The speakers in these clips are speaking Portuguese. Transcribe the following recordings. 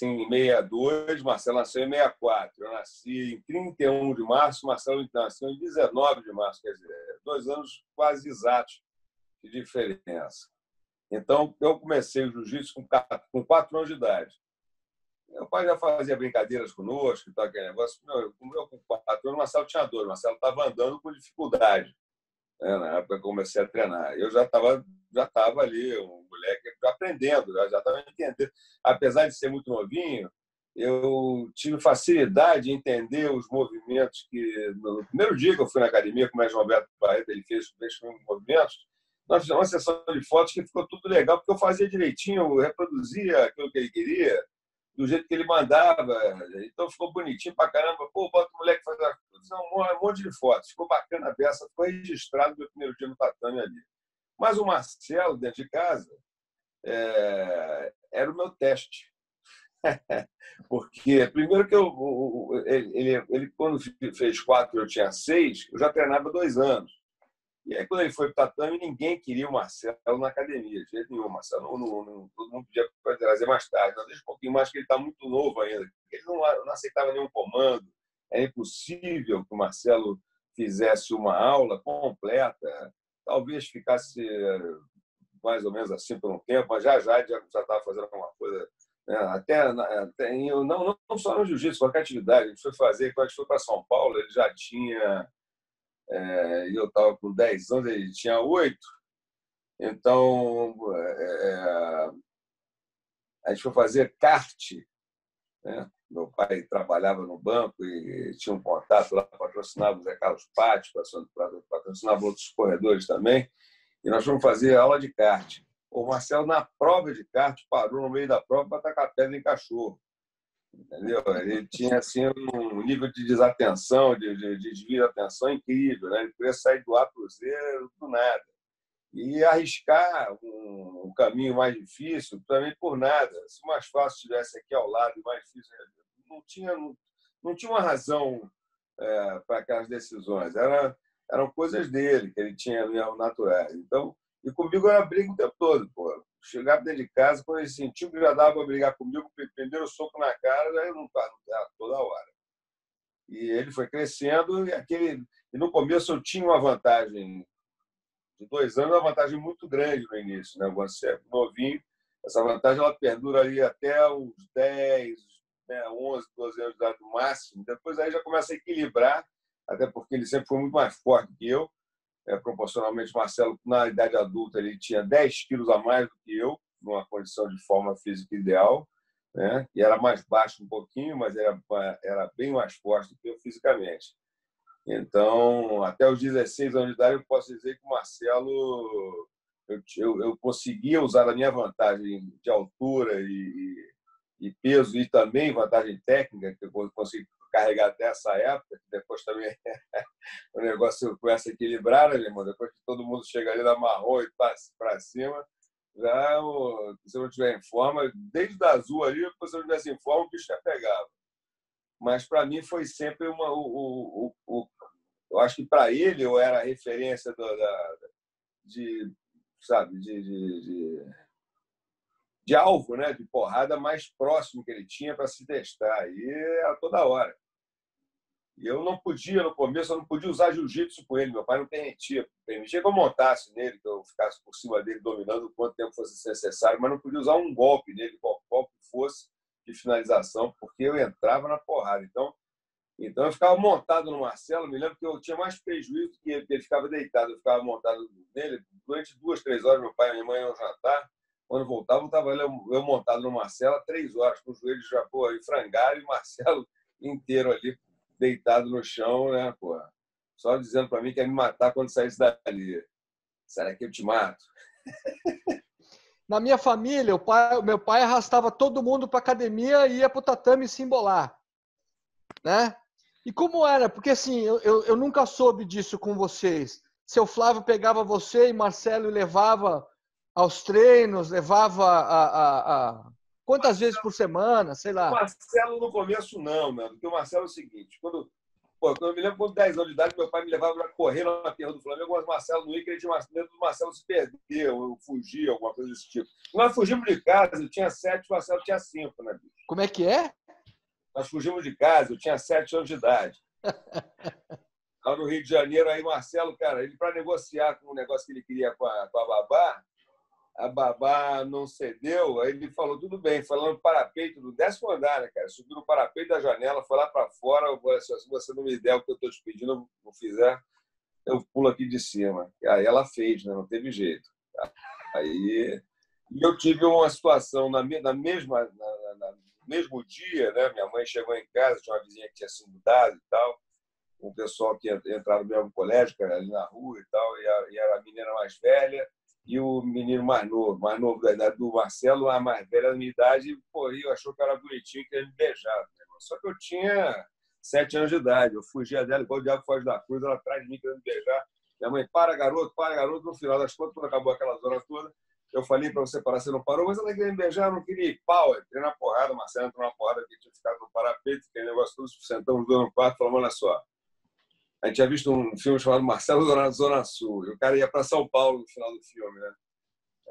nasci em 62, Marcelo nasceu em 64. Eu nasci em 31 de março, Marcelo nasceu em 19 de março, quer dizer, dois anos quase exatos de diferença. Então, eu comecei o jiu-jitsu com quatro anos de idade. Meu pai já fazia brincadeiras conosco, tal, aquele negócio. Meu, eu, com quatro anos, Marcelo tinha dor. Marcelo estava andando com dificuldade. Né? Na época que eu comecei a treinar. Eu já estava já tava ali, um moleque aprendendo, já estava entendendo. Apesar de ser muito novinho, eu tive facilidade em entender os movimentos que, no primeiro dia que eu fui na academia com o mestre Roberto Barreto, ele fez, fez movimentos, nós fizemos uma sessão de fotos que ficou tudo legal, porque eu fazia direitinho, eu reproduzia aquilo que ele queria, do jeito que ele mandava. Então ficou bonitinho pra caramba. Pô, bota o moleque fazer um monte de fotos. Ficou bacana a peça, foi registrado no primeiro dia no tatame ali. Mas o Marcelo, dentro de casa, é... era o meu teste. Porque, primeiro que eu, ele, ele, quando fez quatro, eu tinha seis, eu já treinava dois anos. E aí, quando ele foi para o tatame, ninguém queria o Marcelo na academia, de jeito nenhum. Marcelo, não, não, não, todo mundo podia trazer mais tarde. Não, deixa um pouquinho mais, que ele está muito novo ainda. Ele não, não aceitava nenhum comando. É impossível que o Marcelo fizesse uma aula completa. Talvez ficasse mais ou menos assim por um tempo, mas já já já estava fazendo alguma coisa. Né? Até, até não, não, só no jiu-jitsu, qualquer atividade. A gente foi fazer, quando a gente foi para São Paulo, ele já tinha é, eu estava com 10 anos, ele tinha 8. Então, é, a gente foi fazer kart. Né? Meu pai trabalhava no banco e tinha um contato lá, patrocinava o Zé Carlos Pátio, patrocinava outros corredores também. E nós fomos fazer aula de kart. O Marcelo, na prova de kart, parou no meio da prova para tacar pedra em cachorro. Entendeu? Ele tinha assim, um nível de desatenção, de, de, de desvio de atenção incrível. Né? Ele podia sair do A para o Z do nada. E arriscar um, um, caminho mais difícil também por nada. Se o mais fácil estivesse aqui ao lado e mais difícil, não tinha, não, não tinha uma razão é, para aquelas decisões. Era, eram coisas dele, que ele tinha naturais. Então, e comigo era briga o tempo todo. Pô chegava dentro de casa, quando ele sentiu que já dava para brigar comigo, primeiro soco na cara, eu não estava toda hora. E ele foi crescendo e aquele e no começo eu tinha uma vantagem de dois anos, uma vantagem muito grande no início, né? Você é novinho, essa vantagem ela perdura ali até os 10, né, 11, 12 anos de idade máximo. Depois aí já começa a equilibrar, até porque ele sempre foi muito mais forte que eu é, proporcionalmente, Marcelo, na idade adulta, ele tinha 10 quilos a mais do que eu, numa condição de forma física ideal, né? e era mais baixo um pouquinho, mas era, era bem mais forte do que eu fisicamente. Então, até os 16 anos de idade, eu posso dizer que o Marcelo, eu, eu, eu conseguia usar a minha vantagem de altura e, e peso, e também vantagem técnica, que eu consegui carregar até essa época, depois também o negócio começa a equilibrar, né, irmão? Depois que todo mundo chega ali da marrom e passa para cima, já se eu não estiver em forma, desde a azul ali, se eu não estivesse em forma, o bicho já pegava. Mas para mim foi sempre uma. O, o, o, eu acho que para ele eu era a referência do, da, de, sabe, de, de, de de alvo, né, de porrada mais próximo que ele tinha para se testar. E a toda hora. E eu não podia, no começo, eu não podia usar jiu-jitsu com ele. Meu pai não permitia. Permitia que eu montasse nele, que eu ficasse por cima dele, dominando quanto tempo fosse necessário, mas não podia usar um golpe nele, qual golpe fosse de finalização, porque eu entrava na porrada. Então, então eu ficava montado no Marcelo. Me lembro que eu tinha mais prejuízo que ele, ele ficava deitado. Eu ficava montado nele durante duas, três horas. Meu pai e minha mãe iam jantar. Quando voltava, estava eu, montado no Marcelo, três horas, com os joelhos já pô, em frangalho, e Marcelo inteiro ali, deitado no chão, né, pô, só dizendo para mim que ia me matar quando saísse dali. Será que eu te mato? Na minha família, o, pai, meu pai arrastava todo mundo para academia e ia para o tatame se embolar. Né? E como era? Porque assim, eu, eu, eu, nunca soube disso com vocês. Seu Flávio pegava você e Marcelo levava aos treinos, levava a, a, a... quantas Marcelo, vezes por semana, sei lá. Marcelo no começo não, mano. Porque o Marcelo é o seguinte, quando pô, eu me lembro com 10 anos de idade, meu pai me levava para correr na terra do Flamengo, mas Marcelo ele tinha medo do Marcelo se perder, ou fugir, alguma coisa desse tipo. Nós fugimos de casa, eu tinha sete, o Marcelo tinha cinco, né, bicho? Como é que é? Nós fugimos de casa, eu tinha sete anos de idade. Lá no Rio de Janeiro, aí Marcelo, cara, ele para negociar com o negócio que ele queria com a, com a babá, a babá não cedeu, aí ele falou, tudo bem, falando parapeito do décimo andar, né, cara? Subiu no parapeito da janela, foi lá para fora, se você não me der o que eu estou te pedindo, não fizer, eu pulo aqui de cima. Aí ela fez, né? não teve jeito. Aí e eu tive uma situação na, na mesma, na, mesmo dia, né? Minha mãe chegou em casa, tinha uma vizinha que tinha se mudado e tal, um pessoal que entrava no mesmo colégio, era ali na rua e tal, e, a, e era a menina mais velha e o menino mais novo, mais novo da idade do Marcelo, a mais velha da minha idade, pô, eu achou que era bonitinho, que ele me beijava. Né? Só que eu tinha sete anos de idade, eu fugia dela igual o diabo foge da cruz, ela atrás de mim querendo me beijar. Minha mãe, para garoto, para garoto, no final das contas, quando acabou aquela zona toda, eu falei para você parar, você não parou, mas ela queria me beijar, não queria ir. Pau, entrei na porrada, Marcelo entrou na porrada, que tinha ficado no parapeito, aquele negócio todo, sentamos dois no quarto, falamos, olha só, a gente tinha visto um filme chamado Marcelo Zona, Zona Sul. E o cara ia para São Paulo no final do filme, né?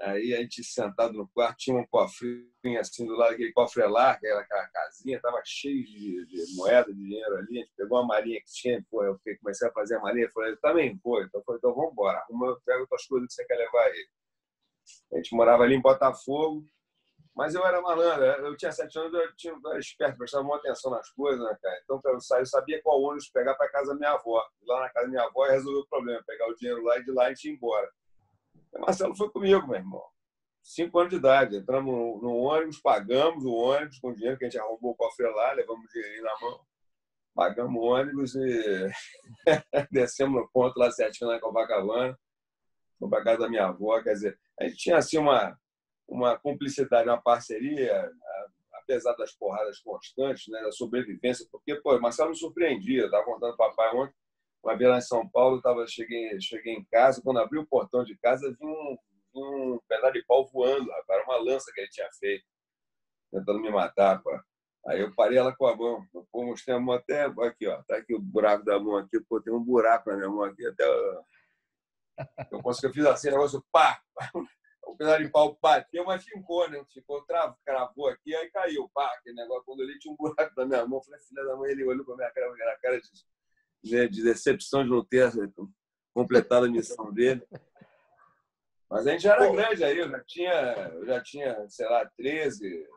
Aí a gente sentado no quarto, tinha um cofrinho assim do lado, aquele cofre lá, aquela casinha, estava cheio de, de, moeda, de dinheiro ali. A gente pegou uma malinha que tinha, pô, eu comecei a fazer a malinha, falei, também vou. Então, falei, então vamos embora, arruma, pega outras coisas que você quer levar aí. A gente morava ali em Botafogo, mas eu era malandro, eu tinha sete anos, eu, tinha, eu era esperto, prestava muita atenção nas coisas, né, cara? Então eu, eu sabia qual ônibus pegar para casa da minha avó. Lá na casa da minha avó eu resolvi o problema, pegar o dinheiro lá e de lá a gente embora. O Marcelo foi comigo, meu irmão. Cinco anos de idade. Entramos no, no ônibus, pagamos o ônibus com o dinheiro que a gente arrombou o cofre lá, levamos o dinheirinho na mão, pagamos o ônibus e descemos no ponto lá certinho lá em Copacabana. Fomos para casa da minha avó. Quer dizer, a gente tinha assim uma uma cumplicidade, uma parceria, apesar das porradas constantes, né, da sobrevivência, porque, pô, Marcelo me surpreendia, estava contando para o papai ontem, uma vez lá em São Paulo, tava, cheguei, cheguei em casa, quando abri o portão de casa, vi um, um pedaço de pau voando, rapaz, uma lança que ele tinha feito, tentando me matar. Aí eu parei ela com a mão, pô, mostrei a mão até, aqui, ó, tá aqui o buraco da mão aqui, pô, tem um buraco na minha mão aqui, até... Eu consegui, eu fiz assim, negócio, pá! o pedaço de pau bateu, mas ficou, né? Ficou, travo, cravou aqui, aí caiu, pá, aquele negócio. Quando ele tinha um buraco na minha mão, falei, filha da mãe, ele olhou para minha cara, era cara de, né, de decepção de não ter completado a missão dele. Mas a gente já era Pô. grande aí, eu já tinha, eu já tinha, sei lá, 13,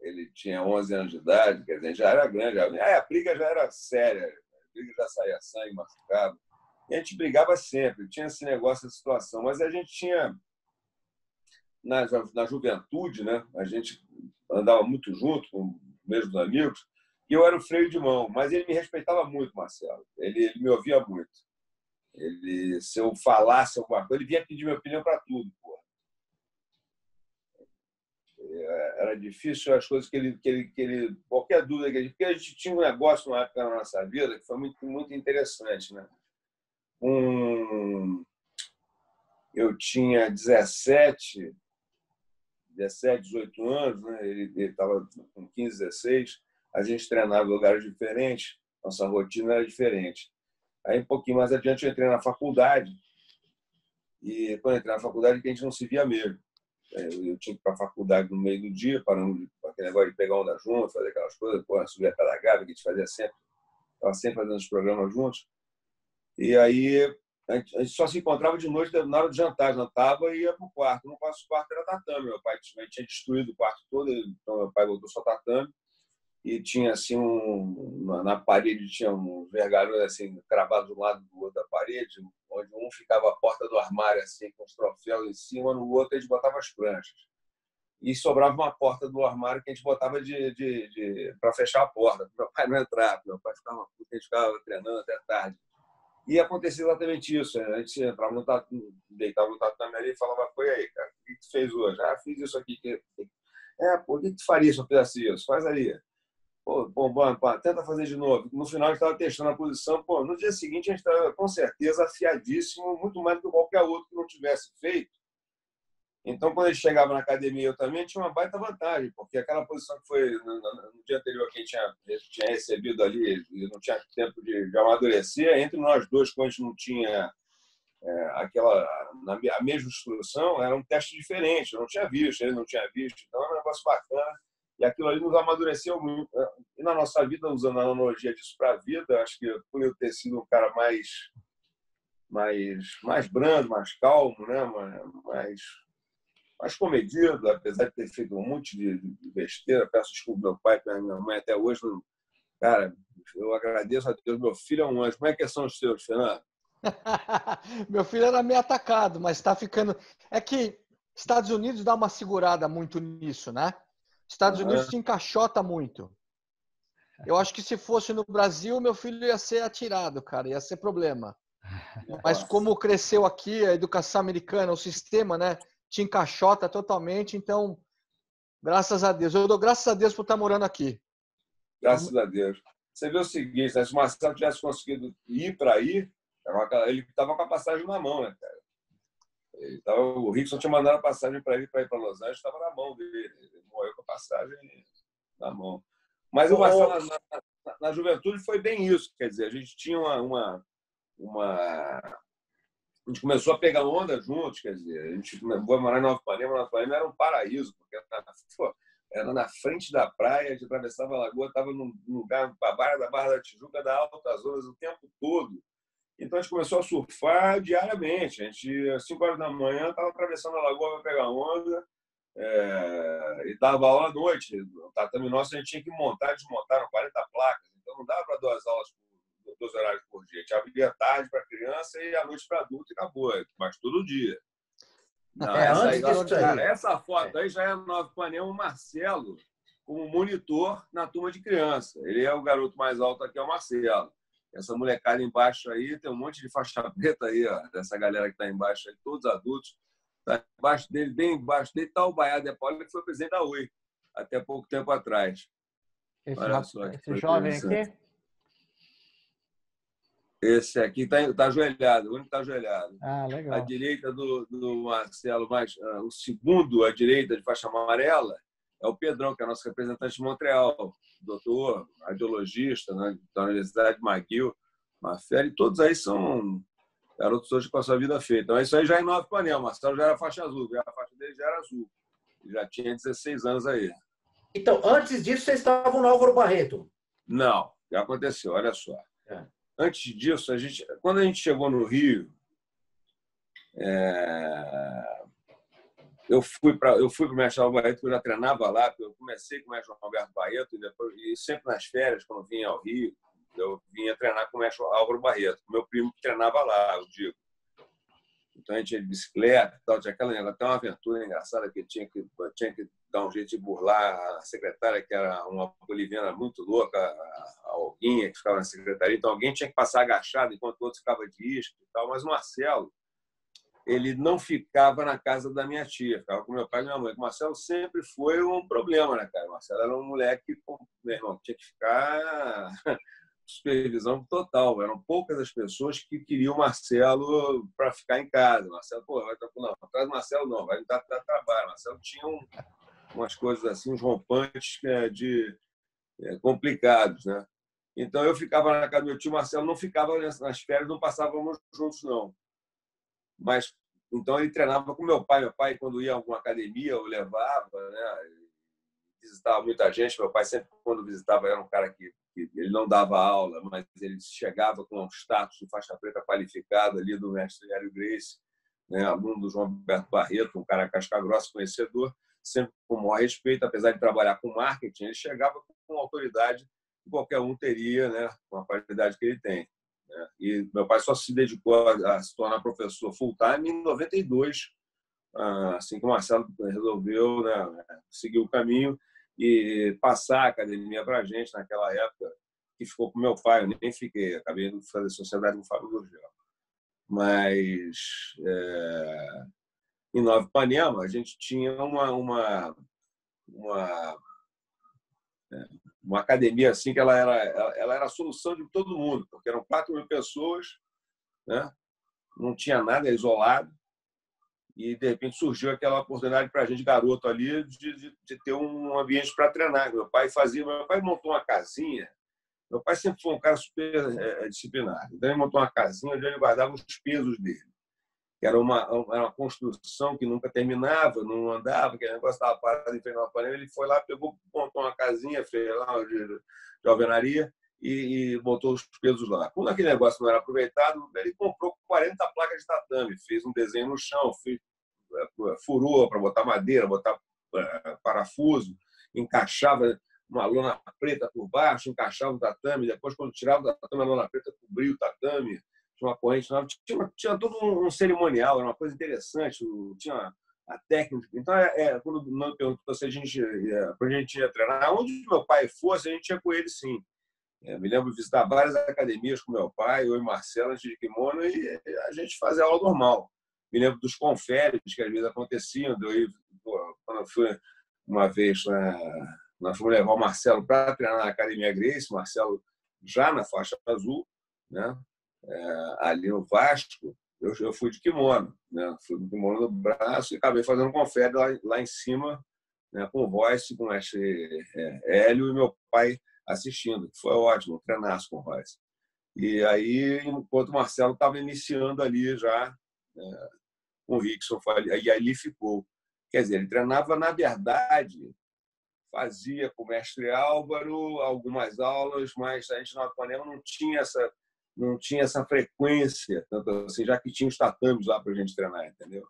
ele tinha 11 anos de idade, quer dizer, já era grande. Aí a briga já era séria, a briga já saía sangue, machucado. E a gente brigava sempre, tinha esse negócio, essa situação, mas a gente tinha na, na juventude, né? A gente andava muito junto com mesmos amigos, e eu era o freio de mão, mas ele me respeitava muito, Marcelo. Ele, ele me ouvia muito. Ele, se eu falasse alguma coisa, ele vinha pedir minha opinião para tudo. É, era difícil as coisas que ele, que ele, que ele. Qualquer dúvida que ele. Porque a gente tinha um negócio numa época na nossa vida que foi muito, muito interessante. Né? Um, eu tinha 17, 17, 18 anos, né? ele estava com 15, 16, a gente treinava em lugares diferentes, nossa rotina era diferente. Aí, um pouquinho mais adiante, eu entrei na faculdade, e quando entrei na faculdade, a gente não se via mesmo. É, eu tinha que ir para a faculdade no meio do dia, parando aquele negócio de pegar onda junto, fazer aquelas coisas, porra, subir a Gávea, que a gente fazia sempre, estava sempre fazendo os programas juntos. E aí a gente, só se encontrava de noite na hora de jantar, jantava e ia para o quarto. No nosso quarto era tatame. Meu pai tinha, destruído o quarto todo, então meu pai botou só tatame. E tinha assim, um, na parede tinha um vergalhões assim, cravados de um lado do outro da parede, onde um ficava a porta do armário assim, com os troféus em cima, no outro a gente botava as pranchas. E sobrava uma porta do armário que a gente botava de, de, de para fechar a porta, meu pai não entrar, meu pai ficava, a gente ficava treinando até tarde. E acontecia exatamente isso. Né? A gente entrava no tatu, deitava no tatame e falava, foi aí, cara, o que tu fez hoje? Ah, fiz isso aqui. É, pô, o que tu faria se eu fizesse isso? Faz aí. Pô, bom, bom, pô, tenta fazer de novo. No final, a gente estava testando a posição. Pô, no dia seguinte, a gente estava, com certeza, afiadíssimo, muito mais do que qualquer outro que não tivesse feito. Então, quando ele chegava na academia, eu também tinha uma baita vantagem, porque aquela posição que foi no, no dia anterior que a gente tinha, tinha recebido ali, e não tinha tempo de, de, amadurecer, entre nós dois, quando a gente não tinha é, aquela na, a mesma instrução, era um teste diferente. Eu não tinha visto, ele não tinha visto, então era um negócio bacana. E aquilo ali nos amadureceu muito. E na nossa vida, usando a analogia disso para a vida, acho que por eu ter sido um cara mais mais mais brando, mais calmo, né, mais mais comedido, apesar de ter feito um monte de, besteira. Peço desculpa ao meu pai, para minha mãe até hoje. Não... Cara, eu agradeço a Deus. Meu filho é um anjo. Como é que são os seus, Fernando? meu filho era meio atacado, mas está ficando. É que Estados Unidos dá uma segurada muito nisso, né? Estados Unidos se encaixota muito. Eu acho que se fosse no Brasil, meu filho ia ser atirado, cara, ia ser problema. Mas como cresceu aqui a educação americana, o sistema, né? Te encaixota totalmente. Então, graças a Deus. Eu dou graças a Deus por estar morando aqui. Graças a Deus. Você vê o seguinte, né? se o Marcelo tivesse conseguido ir para aí, ele estava com a passagem na mão, né, cara? Ele tava, o Rickson tinha mandado a passagem para ele para ir para Los Angeles, estava na mão dele. Ele morreu com a passagem na mão. Mas o Marcelo, na, na, na, juventude, foi bem isso. Quer dizer, a gente tinha uma, uma, uma a gente começou a pegar onda juntos, quer dizer, a gente foi morar em Nova Panema, Nova Panema era um paraíso, porque era, pô, era na frente da praia, a gente atravessava a lagoa, estava num lugar, a barra da Barra da Tijuca, da Altas Horas, o tempo todo. Então a gente começou a surfar diariamente. A gente, às 5 horas da manhã, estava atravessando a lagoa para pegar onda é, e dava aula à noite. O tatame nosso a gente tinha que montar, desmontar 40 placas. Então não dava para duas aulas dois horários por dia. A gente abria tarde para criança e à noite para adulto e acabou. Mas todo dia. Não, é, essa, aí, cara, essa foto aí já é Nova Panema, o Marcelo como monitor na turma de criança. Ele é o garoto mais alto aqui, é o Marcelo. Essa molecada embaixo aí, tem um monte de faixa preta aí, ó, dessa galera que está embaixo aí, todos adultos. Tá embaixo dele, bem embaixo dele, está o Baiá de Paula, que foi presidente da Oi, até pouco tempo atrás. Esse, Olha só, esse jovem aqui? Esse aqui está tá ajoelhado, o único está ajoelhado. Ah, legal. A direita do, do Marcelo, mais, uh, o segundo à direita de faixa amarela, é o Pedrão, que é nosso representante de Montreal, doutor, radiologista né, da Universidade de McGill, Mafere, todos aí são garotos hoje com a sua vida feita. Então, isso aí já é em Nova Panema. Marcelo já era faixa azul, a faixa dele já era azul. Já tinha 16 anos aí. Então, antes disso, vocês estavam no Álvaro Barreto? Não, já aconteceu, olha só. É antes disso, a gente, quando a gente chegou no Rio, é, eu fui para eu fui para o Alberto Barreto, eu já treinava lá, eu comecei com o mestre Alberto Barreto e, depois, e sempre nas férias, quando vinha ao Rio, eu vinha treinar com o mestre Álvaro Barreto, meu primo que treinava lá, eu digo. Então a gente ia de bicicleta tal, tinha aquela até uma aventura engraçada que tinha que tinha que dar um jeito de burlar a secretária, que era uma boliviana muito louca, a Alguinha, que ficava na secretaria. Então, alguém tinha que passar agachado enquanto o outro ficava de isca e tal. Mas o Marcelo, ele não ficava na casa da minha tia, ficava com meu pai e minha mãe. O Marcelo sempre foi um problema, né, cara? O Marcelo era um moleque, meu irmão, tinha que ficar supervisão total. Eram poucas as pessoas que queriam o Marcelo para ficar em casa. Marcelo, pô, vai não, atrás do Marcelo não, vai me dar, dar trabalho. Marcelo tinha um, umas coisas assim, uns rompantes é, de é, complicados, né? Então eu ficava na casa do meu tio Marcelo, não ficava nas férias, não passávamos juntos não. Mas então ele treinava com meu pai. Meu pai quando ia a alguma academia eu levava, né? Visitava muita gente. Meu pai sempre quando visitava era um cara que, que ele não dava aula, mas ele chegava com um status de faixa preta qualificado ali do mestre Hélio Grace, né? Aluno do João Alberto Barreto, um cara casca grossa, conhecedor sempre com o maior respeito, apesar de trabalhar com marketing, ele chegava com autoridade que qualquer um teria, né, com a qualidade que ele tem. Né? E meu pai só se dedicou a, se tornar professor full-time em 92, ah, assim que o Marcelo resolveu né, seguir o caminho e passar a academia para a gente naquela época, que ficou com meu pai, eu nem fiquei, acabei indo fazer sociedade com o Fábio Gurgel. Mas é, em Nova Ipanema, a gente tinha uma, uma, uma, é, uma academia assim que ela era, ela era a solução de todo mundo, porque eram 4 mil pessoas, né? não tinha nada isolado. E, de repente, surgiu aquela oportunidade para a gente, garoto ali, de, de, de ter um ambiente para treinar. Meu pai fazia, meu pai montou uma casinha. Meu pai sempre foi um cara super é, disciplinado. Então, ele montou uma casinha onde ele guardava os pesos dele. Era uma, era uma construção que nunca terminava, não andava, que o negócio estava parado em frente a uma panela. Ele foi lá, pegou, montou uma casinha, fez lá de, de alvenaria e, e botou os pesos lá. Quando aquele negócio não era aproveitado, ele comprou 40 placas de tatame, fez um desenho no chão, fez, é, furou para botar madeira, botar é, parafuso, encaixava uma lona preta por baixo, encaixava o tatame, depois, quando tirava o tatame, a lona preta cobria o tatame, uma corrente nova, tinha, tinha todo um cerimonial, era uma coisa interessante, tinha a técnica. Então, é, é quando não perguntou se a gente, é, gente ia treinar, onde meu pai fosse, a gente ia com ele sim. É, me lembro de visitar várias academias com meu pai, eu e Marcelo, de kimono, e a gente fazia aula normal. Me lembro dos conferes que às vezes aconteciam. Eu, quando eu fui uma vez, na, nós fomos levar o Marcelo para treinar na Academia Grace, Marcelo já na faixa azul, né? É, ali no Vasco, eu, eu fui de kimono, né? fui de kimono no braço e acabei fazendo confere lá, lá em cima, né? com o Royce, com o mestre é, Hélio e meu pai assistindo. Foi ótimo, treinaço com o Royce. E aí, enquanto o Marcelo estava iniciando ali já, é, com o Rickson, e ali ficou. Quer dizer, ele treinava, na verdade, fazia com o mestre Álvaro algumas aulas, mas a gente na Panema não tinha essa não tinha essa frequência, tanto assim, já que tinha os tatames lá para a gente treinar, entendeu?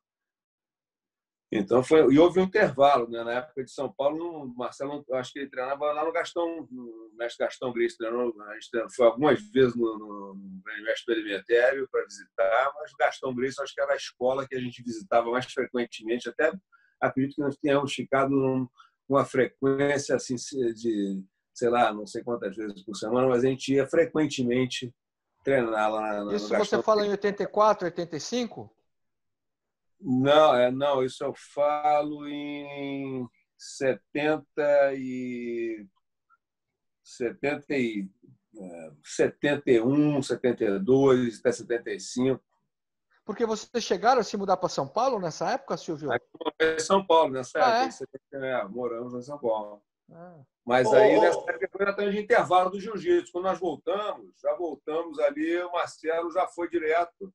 Então foi e houve um intervalo, né? Na época de São Paulo, o Marcelo, acho que ele treinava lá no Gastão, no mestre Gastão Gris treinou, a gente foi algumas vezes no, no, no mestre Perimetério para visitar, mas o Gastão Gris acho que era a escola que a gente visitava mais frequentemente, até acredito que nós tenhamos ficado numa frequência assim de, sei lá, não sei quantas vezes por semana, mas a gente ia frequentemente treinar lá no Isso você fala em 84, 85? Não, é, não, isso eu falo em 70 e 70 e, é, 71, 72, até 75. Porque vocês chegaram a se mudar para São Paulo nessa época, Silvio? Em São Paulo, nessa ah, época. É? É, moramos em São Paulo. Mas oh, aí, nessa época, foi na de intervalo do jiu-jitsu. Quando nós voltamos, já voltamos ali, o Marcelo já foi direto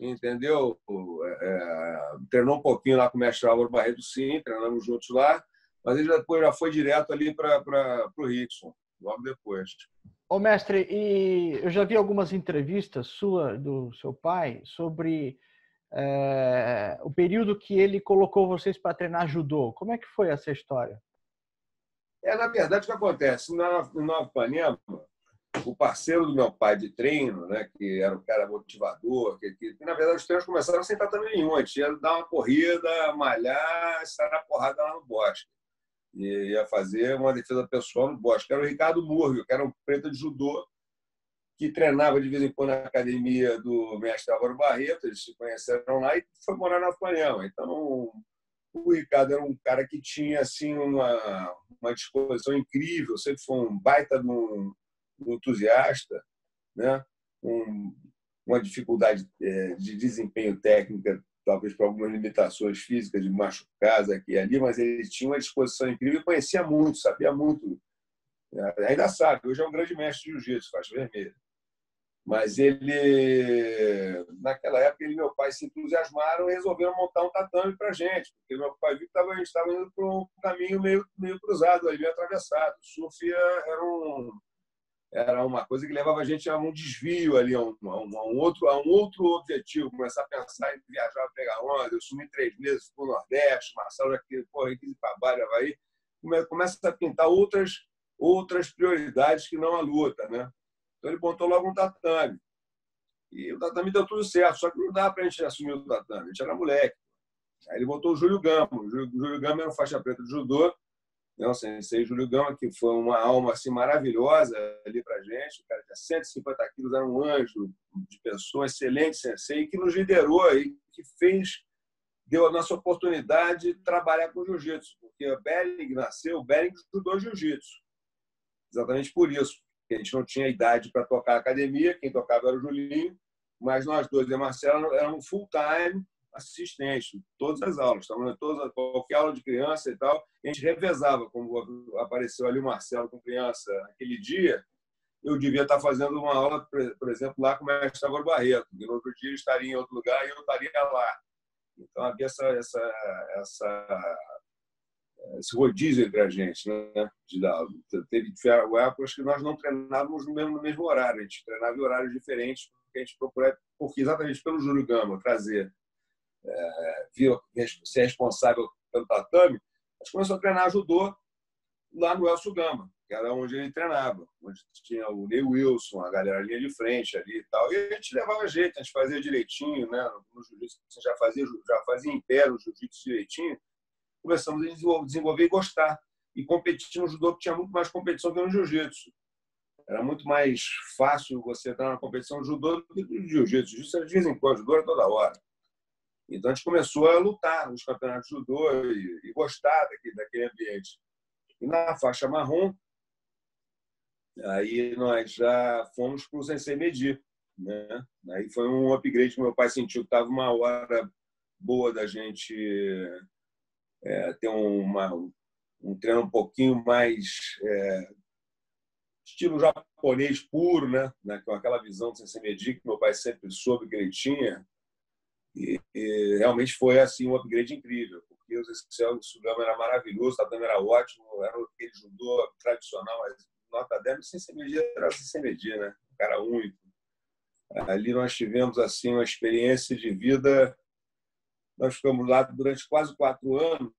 entendeu? É, é, treinou um pouquinho lá com o mestre Álvaro Barreto, sim, treinamos juntos lá, mas ele depois já foi direto ali para o Rickson, logo depois. Ô, mestre, e eu já vi algumas entrevistas sua, do seu pai, sobre é, o período que ele colocou vocês para treinar judô. Como é que foi essa história? É, na verdade, o que acontece? Na Nova Panema, o parceiro do meu pai de treino, né, que era um cara motivador, que, que, na verdade os treinos começaram sem tatame nenhum, a gente ia dar uma corrida, malhar, sair na porrada lá no bosque. E ia fazer uma defesa pessoal no bosque. Era o Ricardo Murgio, que era um preto de judô, que treinava de vez em quando na academia do mestre Álvaro Barreto, eles se conheceram lá e foi morar na Panema. Então, o Ricardo era um cara que tinha assim uma, uma disposição incrível, sempre foi um baita de um um entusiasta, né? Um, uma dificuldade é, de desempenho técnica, talvez por algumas limitações físicas, de machucadas aqui e ali, mas ele tinha uma disposição incrível conhecia muito, sabia muito. É, ainda sabe, hoje é um grande mestre de jiu-jitsu, faixa vermelha. Mas ele, naquela época, ele e meu pai se entusiasmaram e resolveram montar um tatame para a gente, porque meu pai viu que a gente estava indo para um caminho meio, meio cruzado, meio atravessado. O surf era um, era uma coisa que levava a gente a um desvio ali, a um, a um, outro, a um outro objetivo, começar a pensar em viajar, pegar onda. Eu sumi três meses para o Nordeste, Marcelo aqui, porra, aqui para Bari, Havaí. Começa a pintar outras, outras prioridades que não a luta, né? Então ele botou logo um tatame. E o tatame deu tudo certo, só que não dá para a gente assumir o tatame, a gente era moleque. Aí ele botou o Júlio Gama. O Júlio Gama era um faixa preta de judô, né, o sensei Júlio Gama, que foi uma alma assim, maravilhosa ali para gente. O cara tinha 150 quilos, era um anjo de pessoa, excelente sensei, que nos liderou e que fez, deu a nossa oportunidade de trabalhar com jiu-jitsu. Porque o Bering nasceu, o Bering estudou jiu-jitsu. Exatamente por isso. A gente não tinha idade para tocar academia, quem tocava era o Julinho, mas nós dois, e Marcelo, éramos full-time assistente, todas as aulas, todas, qualquer aula de criança e tal, a gente revezava, como apareceu ali o Marcelo com criança aquele dia, eu devia estar fazendo uma aula, por exemplo, lá com o mestre Álvaro Barreto, e no outro dia estaria em outro lugar e eu estaria lá. Então havia essa, essa, essa, esse rodízio entre a gente, né? De dar, teve épocas que nós não treinávamos no mesmo, no mesmo horário, a gente treinava em horários diferentes, porque a gente procurava, porque exatamente pelo Júlio Gama trazer, é, ser responsável pelo tatame, a gente começou a treinar judô lá no Elcio Gama, que era onde ele treinava, onde tinha o Ney Wilson, a galera linha de frente ali e tal. E a gente levava jeito, a gente fazia direitinho, né? No jiu-jitsu, já fazia, já fazia em pé no jiu-jitsu direitinho. Começamos a desenvolver e gostar. E competir no judô, que tinha muito mais competição que no jiu-jitsu. Era muito mais fácil você entrar na competição de judô do que no jiu-jitsu. Jiu-jitsu era de vez em quando, judô era toda hora. Então a gente começou a lutar nos campeonatos de judô e, e gostar daquele, daquele ambiente. E na faixa marrom, aí nós já fomos para o Sensei Medir. Né? Aí foi um upgrade que meu pai sentiu que estava uma hora boa da gente é, ter uma, um treino um pouquinho mais é, estilo japonês puro, né? com aquela visão do Sensei Medir que meu pai sempre soube que ele tinha. E, e realmente foi assim um upgrade incrível, porque o Sugama era maravilhoso, o tatame era ótimo, era aquele judô tradicional, mas nota 10 sem se medir, era sem medir, né? Um cara único. Ali nós tivemos assim uma experiência de vida. Nós ficamos lá durante quase quatro anos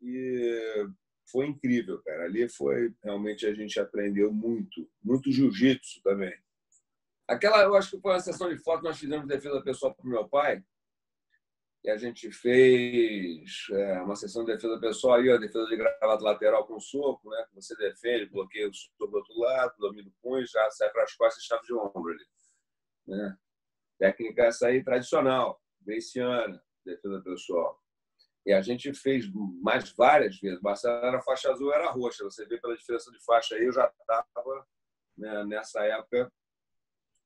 e foi incrível, cara. Ali foi realmente a gente aprendeu muito, muito jiu-jitsu também. Aquela, eu acho que foi uma sessão de foto nós fizemos de defesa pessoal para o meu pai e a gente fez é, uma sessão de defesa pessoal aí, a defesa de gravata lateral com soco, né? Você defende, bloqueia o soco do outro lado, domina o punho, já sai para as costas chave de ombro ali. Né? Técnica essa aí tradicional, venciana, defesa pessoal. E a gente fez mais várias vezes. Marcelo era faixa azul, era roxa. Você vê pela diferença de faixa aí, eu já estava né, nessa época.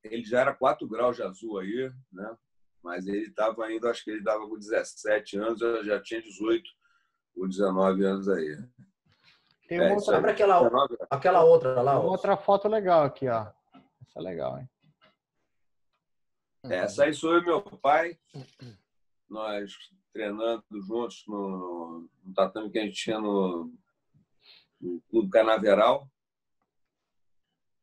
Ele já era 4 graus de azul aí, né? mas ele estava ainda, acho que ele estava com 17 anos, eu já tinha 18 ou 19 anos aí. Tem uma é, outra, aí, aquela, aquela outra lá. Uma outra foto legal aqui, ó. Essa é legal, hein? Essa aí sou eu e meu pai. Nós treinando juntos no, no tatame que a gente tinha no, no Clube Canaveral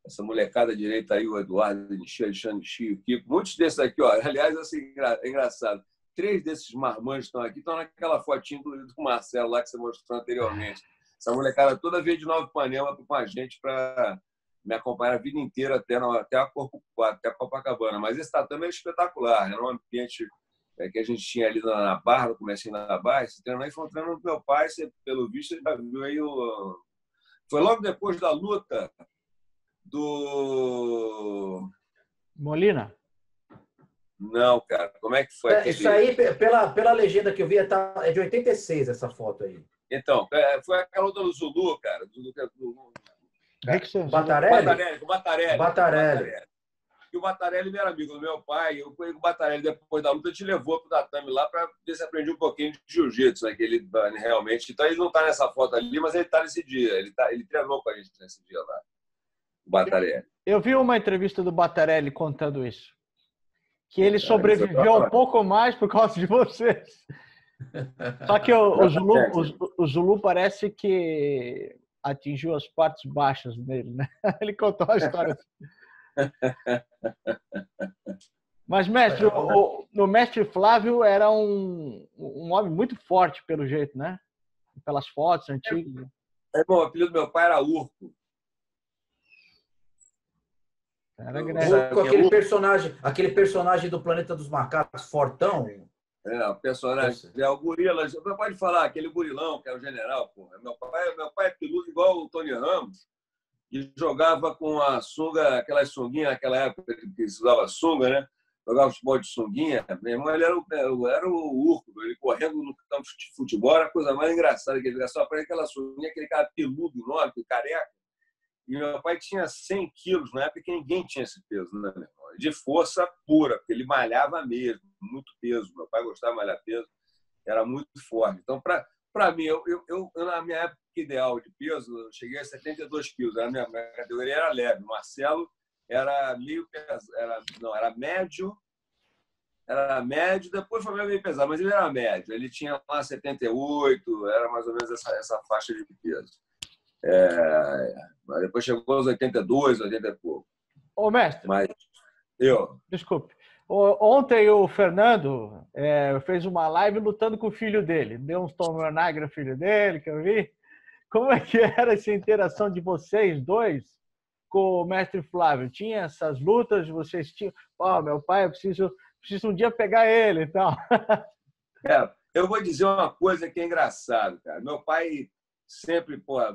essa molecada direita aí, o Eduardo Nixi, Alexandre Nixi, o Kiko, muitos desses aqui, ó, aliás, assim, é engraçado. Três desses marmanjos estão aqui, estão naquela fotinha do, do Marcelo lá que você mostrou anteriormente. Essa molecada toda veio de Nova Ipanema com a gente para me acompanhar a vida inteira até, até a Corpo até a Copacabana. Mas esse tatame é espetacular, era um ambiente é, que a gente tinha ali na, na Barra, no comecinho da Barra, esse treino aí foi um treino do meu pai, você, pelo visto, ele já viu aí o... Foi logo depois da luta do. Molina? Não, cara. Como é que foi? É, isso aí, pela, pela legenda que eu vi, é, tá, é de 86 essa foto aí. Então, é, foi aquela outra do Zulu, cara. Zulu, do, cara. Batarelli? Batarelli, o Batarelli. Batarelli. E o Batarelli era amigo do meu pai. Eu com o Batarelli, depois da luta, te levou para o tatame lá para ver se aprendia um pouquinho de jiu-jitsu, né? Que ele realmente. Então, ele não está nessa foto ali, mas ele está nesse dia. Ele, tá, ele treinou com a gente nesse dia lá. Batarelli. Eu vi uma entrevista do Batarelli contando isso. Que ele sobreviveu um pouco mais por causa de vocês. Só que o, o, Zulu, o, o Zulu parece que atingiu as partes baixas dele, né? Ele contou a história. Mas, mestre, o, o, mestre Flávio era um, um homem muito forte, pelo jeito, né? Pelas fotos antigas. É, bom, o apelido do meu pai era Urco. Era grande. aquele personagem, aquele personagem do Planeta dos Macacos, Fortão. É, o personagem. É o gorila. Pode falar, aquele gorilão que é o general, pô. Meu pai, meu pai é piloto igual o Tony Ramos. E jogava com a sunga, aquelas sunguinhas, naquela época que se usava sunga, né? Jogava futebol de sunguinha. Meu irmão, ele era o, era o urco, ele correndo no campo de futebol, era a coisa mais engraçada que ele só para aquela sunguinha, aquele cara peludo, enorme, careca. E meu pai tinha 100 quilos na época que ninguém tinha esse peso, né, meu irmão? de força pura, porque ele malhava mesmo, muito peso. Meu pai gostava de malhar peso, era muito forte. Então, para mim, eu, eu, eu, na minha época ideal de peso, eu cheguei a 72 quilos, a minha, minha categoria era leve. Marcelo era meio era não era médio era médio depois foi meio pesado mas ele era médio ele tinha lá 78 era mais ou menos essa, essa faixa de peso é, mas depois chegou aos 82 80 e pouco ô mestre mas eu desculpe Ontem o Fernando é, fez uma live lutando com o filho dele. Deu uns tom no filho dele, que eu vi. Como é que era essa interação de vocês dois com o mestre Flávio? Tinha essas lutas, vocês tinham, oh, meu pai, eu preciso, preciso um dia pegar ele e tal. É, eu vou dizer uma coisa que é engraçado, cara. Meu pai sempre, pô, é,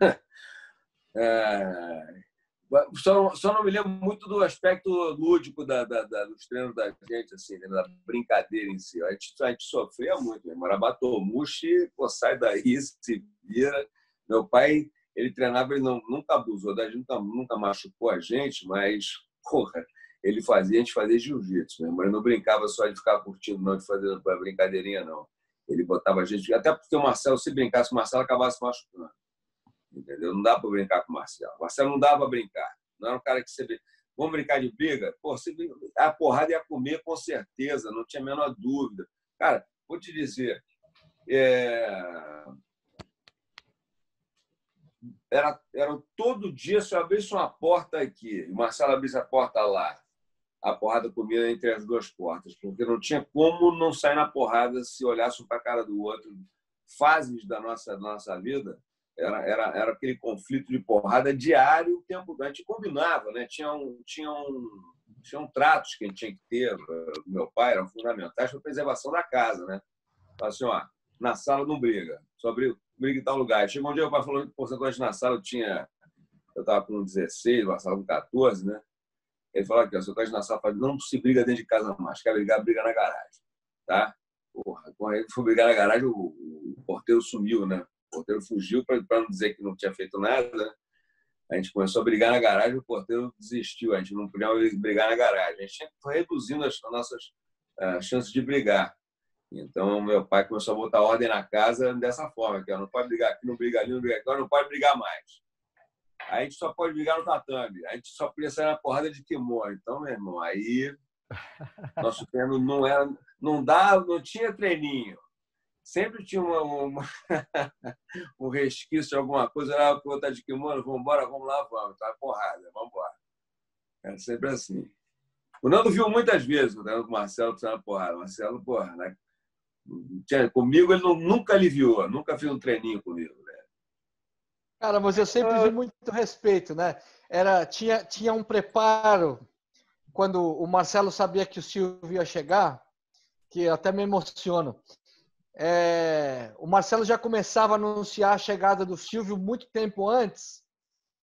é, só, só não me lembro muito do aspecto lúdico da, da, da, dos treinos da gente, assim, né? da brincadeira em si. A gente, a gente sofria muito. Mesmo. Era batomushi, pô, sai daí, se vira. Meu pai ele treinava, ele não, nunca abusou da gente, nunca, nunca machucou a gente, mas, porra, ele fazia, a gente fazia jiu-jitsu mesmo. Ele não brincava só de ficar curtindo, não, de fazer brincadeirinha, não. Ele botava a gente, até porque o Marcelo, se brincasse, o Marcelo acabasse machucando. Entendeu? Não dá para brincar com o Marcelo. O Marcelo não dava para brincar. Não era um cara que você. Vamos brincar de briga? Pô, você... a porrada ia comer com certeza, não tinha a menor dúvida. Cara, vou te dizer. É era, era todo dia, se eu abrisse uma porta aqui o Marcelo abrisse a porta lá, a porrada comia entre as duas portas, porque não tinha como não sair na porrada se olhasse um para a cara do outro. Fases da nossa, da nossa vida, era, era, era aquele conflito de porrada diário, o tempo a gente combinava, né? Tinha um, tinha um, tinha um tratos que a gente tinha que ter, meu pai, eram fundamentais para a preservação da casa, né? Então, assim, ó, na sala não briga, só briga, briga em tal lugar. Chegou um dia o pai falou que porcentagem na sala eu tinha. Eu estava com 16, uma sala com 14, né? Ele falou ó, se eu na sala, não se briga dentro de casa mais, quer brigar, briga na garagem, tá? Porra, quando ele foi brigar na garagem, o, o porteiro sumiu, né? O porteiro fugiu para não dizer que não tinha feito nada? A gente começou a brigar na garagem, o porteiro desistiu. A gente não podia brigar na garagem. A gente foi reduzindo as nossas uh, chances de brigar. Então, meu pai começou a botar ordem na casa dessa forma, que não pode brigar aqui, não briga ali, não briga aqui, agora não pode brigar mais. A gente só pode brigar no tatame, a gente só podia sair na porrada de kimono. Então, meu irmão, aí nosso treino não era, não dava, não tinha treininho. Sempre tinha uma, uma um resquício de alguma coisa, era o que eu de kimono, vamos embora, vamos lá, vamos, tá porrada, vamos embora. Era sempre assim. O Nando viu muitas vezes o Marcelo precisando porrada. Marcelo, porra, né? Comigo ele não, nunca aliviou, nunca fez um treininho comigo. Né? Cara, mas eu sempre vi muito respeito, né? Era, tinha, tinha um preparo quando o Marcelo sabia que o Silvio ia chegar, que até me emociono. É, o Marcelo já começava a anunciar a chegada do Silvio muito tempo antes,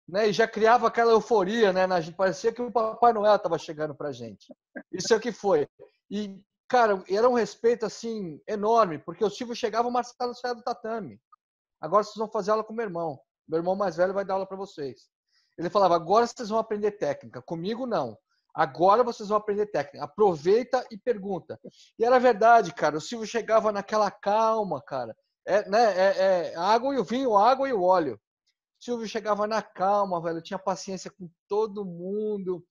né? E já criava aquela euforia, né? Na, parecia que o Papai Noel estava chegando para gente. Isso é o que foi. E cara, era um respeito assim enorme, porque o Silvio chegava, o Marcelo saia do tatame. Agora vocês vão fazer aula com meu irmão. Meu irmão mais velho vai dar aula para vocês. Ele falava: agora vocês vão aprender técnica. Comigo não. Agora vocês vão aprender técnica. Aproveita e pergunta. E era verdade, cara. O Silvio chegava naquela calma, cara. É, né, é, é água e o vinho, água e o óleo. O Silvio chegava na calma, velho. Tinha paciência com todo mundo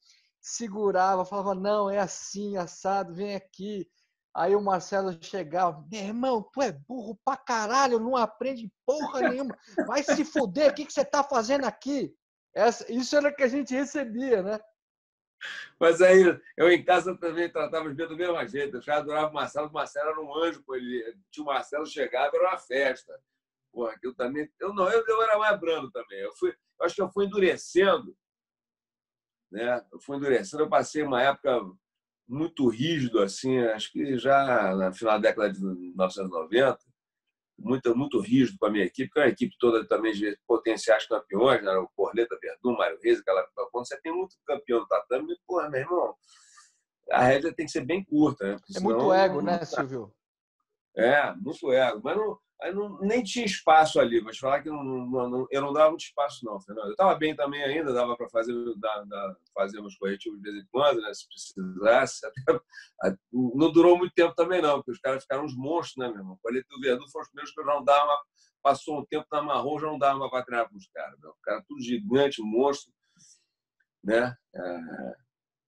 segurava, falava, não, é assim, assado, vem aqui. Aí o Marcelo chegava, meu irmão, tu é burro pra caralho, não aprende porra nenhuma, vai se fuder, o que, que você tá fazendo aqui? Essa, isso era que a gente recebia, né? Mas aí eu em casa também tratava os do mesmo jeito. Eu já adorava o Marcelo, o Marcelo era um anjo com ele. Tio o Marcelo chegava, era uma festa. Pô, eu também. Eu não, eu, eu era mais brando também. Eu, fui, eu acho que eu fui endurecendo né? Eu fui endurecendo, eu passei uma época muito rígido, assim, acho que já na final da década de 1990, muito, muito rígido com a minha equipe, que é uma equipe toda também de potenciais campeões, né? o Corleta, Verdun, Mário Reis, aquela quando você tem muito campeão no tatame, porra, meu irmão, a rédea tem que ser bem curta, né? é muito ego, né, Silvio? É, muito ego. Mas não, não, nem tinha espaço ali. Vou falar que não, não, eu não dava muito espaço, não, Fernando. Eu estava bem também ainda, dava para fazer, dar, fazer uns corretivos de vez em quando, né, se precisasse. Até, não durou muito tempo também, não, porque os caras ficaram uns monstros, né, meu irmão? O do Verdun foram os primeiros que eu não dava. Passou um tempo na marrom, já não dava para treinar com os caras. Meu. O cara tudo gigante, monstro. Né? É...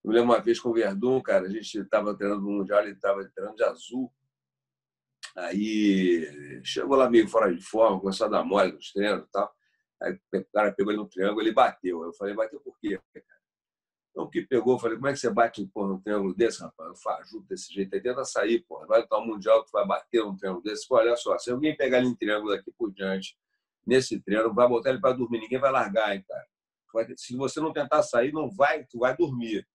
Eu lembro uma vez com o Verdun, cara, a gente estava treinando no Mundial, ele estava treinando de azul. Aí chegou lá meio fora de forma, começou a dar mole nos treinos e tal. Aí o cara pegou ele no triângulo ele bateu. Eu falei, bateu por quê? Então, o que pegou, eu falei, como é que você bate porra, num triângulo desse, rapaz? Eu fajuto desse jeito aí, tenta sair, porra. Vai estar o Mundial, tu vai bater num triângulo desse. Pô, olha só, se alguém pegar ele em triângulo daqui por diante, nesse triângulo, vai botar ele para dormir, ninguém vai largar, hein, cara. Se você não tentar sair, não vai, tu vai dormir.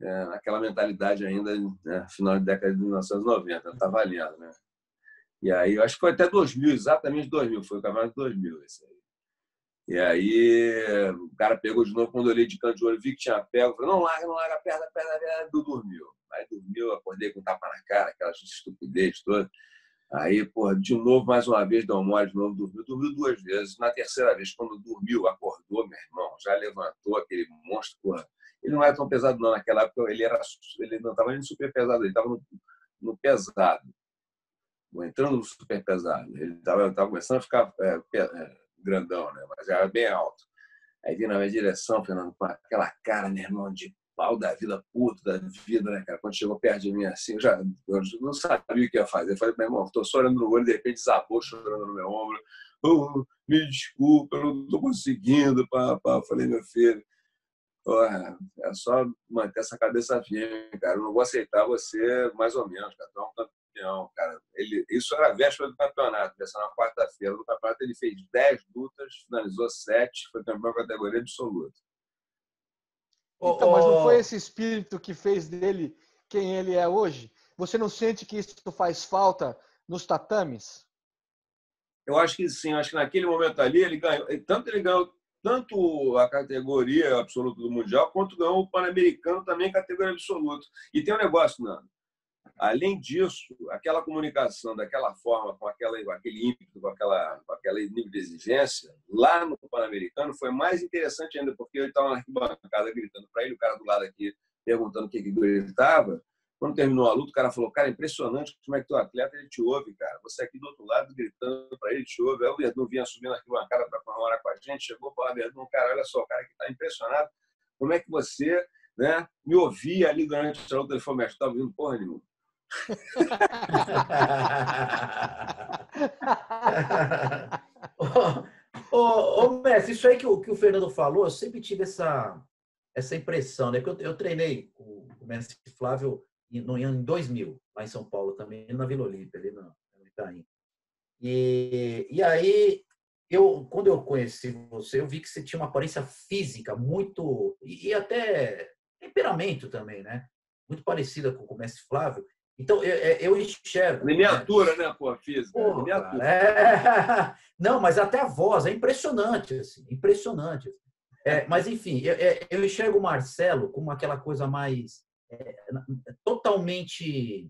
É, naquela mentalidade ainda, né, final da década de 1990, tá valendo, né? E aí, eu acho que foi até 2000, exatamente 2000, foi o campeonato de 2000 esse aí. E aí, o cara pegou de novo, quando eu olhei de canto de olho, vi que tinha pego, falei, não larga, não larga a perna, a perna, a perna, dormiu. Aí dormiu, acordei com tapa na cara, aquela estupidez toda. Aí, porra, de novo, mais uma vez, deu mole, de novo, dormiu. Dormiu duas vezes. Na terceira vez, quando dormiu, acordou, meu irmão, já levantou aquele monstro, porra. Ele não era tão pesado, não. Naquela época, ele, era, ele não estava nem super pesado, ele estava no, no pesado entrando no super pesado. Ele estava começando a ficar é, é, grandão, né? mas era bem alto. Aí vi na minha direção, Fernando, com aquela cara, meu irmão, de pau da vida, puto da vida, né, cara? Quando chegou perto de mim assim, eu já eu não sabia o que ia fazer. Eu falei, meu irmão, estou só olhando no olho, de repente desabou chorando no meu ombro. Oh, me desculpa, eu não estou conseguindo, papá. Falei, meu filho, é só manter essa cabeça firme, cara. Eu não vou aceitar você mais ou menos, cara. Tu é um campeão, cara. Ele, isso era a véspera do campeonato, essa na quarta-feira do campeonato. Ele fez 10 lutas, finalizou 7, foi campeão da categoria absoluta. Então, mas não foi esse espírito que fez dele quem ele é hoje? Você não sente que isso faz falta nos tatames? Eu acho que sim. Acho que naquele momento ali ele ganhou. Tanto ele ganhou tanto a categoria absoluta do mundial quanto ganhou o pan-americano também categoria absoluta. E tem um negócio, Nando. Além disso, aquela comunicação daquela forma, com, aquela, com aquele ímpeto, com, aquela, com aquele nível de exigência, lá no Pan-Americano foi mais interessante ainda, porque eu estava na arquibancada gritando para ele, o cara do lado aqui perguntando o que, que estava. Quando terminou a luta, o cara falou: Cara, impressionante como é que teu atleta ele te ouve, cara. Você aqui do outro lado gritando para ele, te ouve. Aí o Verdun vinha subindo aqui uma cara para comemorar com a gente, chegou para o Verdun, cara, olha só, o cara que está impressionado. Como é que você né, me ouvia ali durante a luta? Ele falou: Mestre, estava ouvindo porra nenhuma ô, ô, Mestre, isso aí que o, que o Fernando falou, eu sempre tive essa, essa impressão, né? Que eu, eu treinei com o Mestre Flávio em, no, em 2000, lá em São Paulo também, na Vila Olímpia, ali no, no Itaim. E, e aí, eu, quando eu conheci você, eu vi que você tinha uma aparência física muito. e, e até temperamento também, né? Muito parecida com o Mestre Flávio. Então, eu, é, eu enxergo. Miniatura, né, né pô, física? Porra, Miniatura. É... Não, mas até a voz é impressionante, assim, impressionante. É, mas, enfim, eu, é, eu, enxergo o Marcelo como aquela coisa mais é, totalmente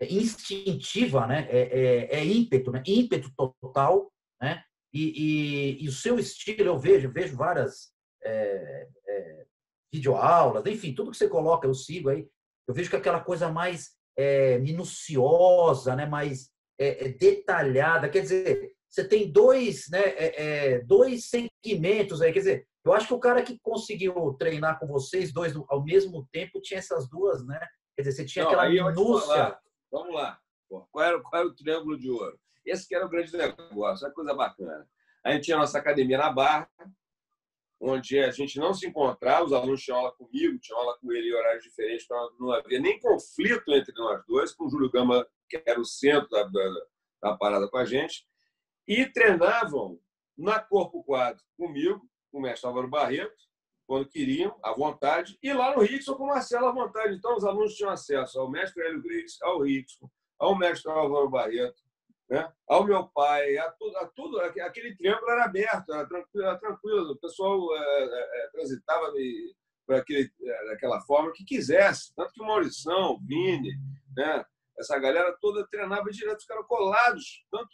instintiva, né? É, é, é, ímpeto, né? Ímpeto total, né? E, e, e, o seu estilo, eu vejo, vejo várias videoaulas, enfim, tudo que você coloca, eu sigo aí, eu vejo que aquela coisa mais é, minuciosa, né, mais é, detalhada. Quer dizer, você tem dois, né, é, dois segmentos aí. Quer dizer, eu acho que o cara que conseguiu treinar com vocês dois ao mesmo tempo tinha essas duas, né? Quer dizer, você tinha Não, aquela minúcia. Vamos lá. Qual era, qual era o triângulo de ouro? Esse que era o grande negócio, é coisa bacana. A gente tinha a nossa academia na Barra, onde a gente não se encontrava, os alunos tinham aula comigo, tinham aula com ele em horários diferentes, para não haver nem conflito entre nós dois, com o Júlio Gama, que era o centro da, da, da parada com a gente, e treinavam na Corpo Quadro comigo, com o mestre Álvaro Barreto, quando queriam, à vontade, e lá no Rickson com o Marcelo à vontade. Então, os alunos tinham acesso ao mestre Hélio Grace, ao Rickson, ao mestre Álvaro Barreto, né? ao meu pai, a tudo, a tudo, aquele triângulo era aberto, era tranquilo, era tranquilo. o pessoal é, é, transitava por aquele, daquela forma que quisesse, tanto que o Maurição, o Vini, né? essa galera toda treinava direto, ficaram colados. Tanto,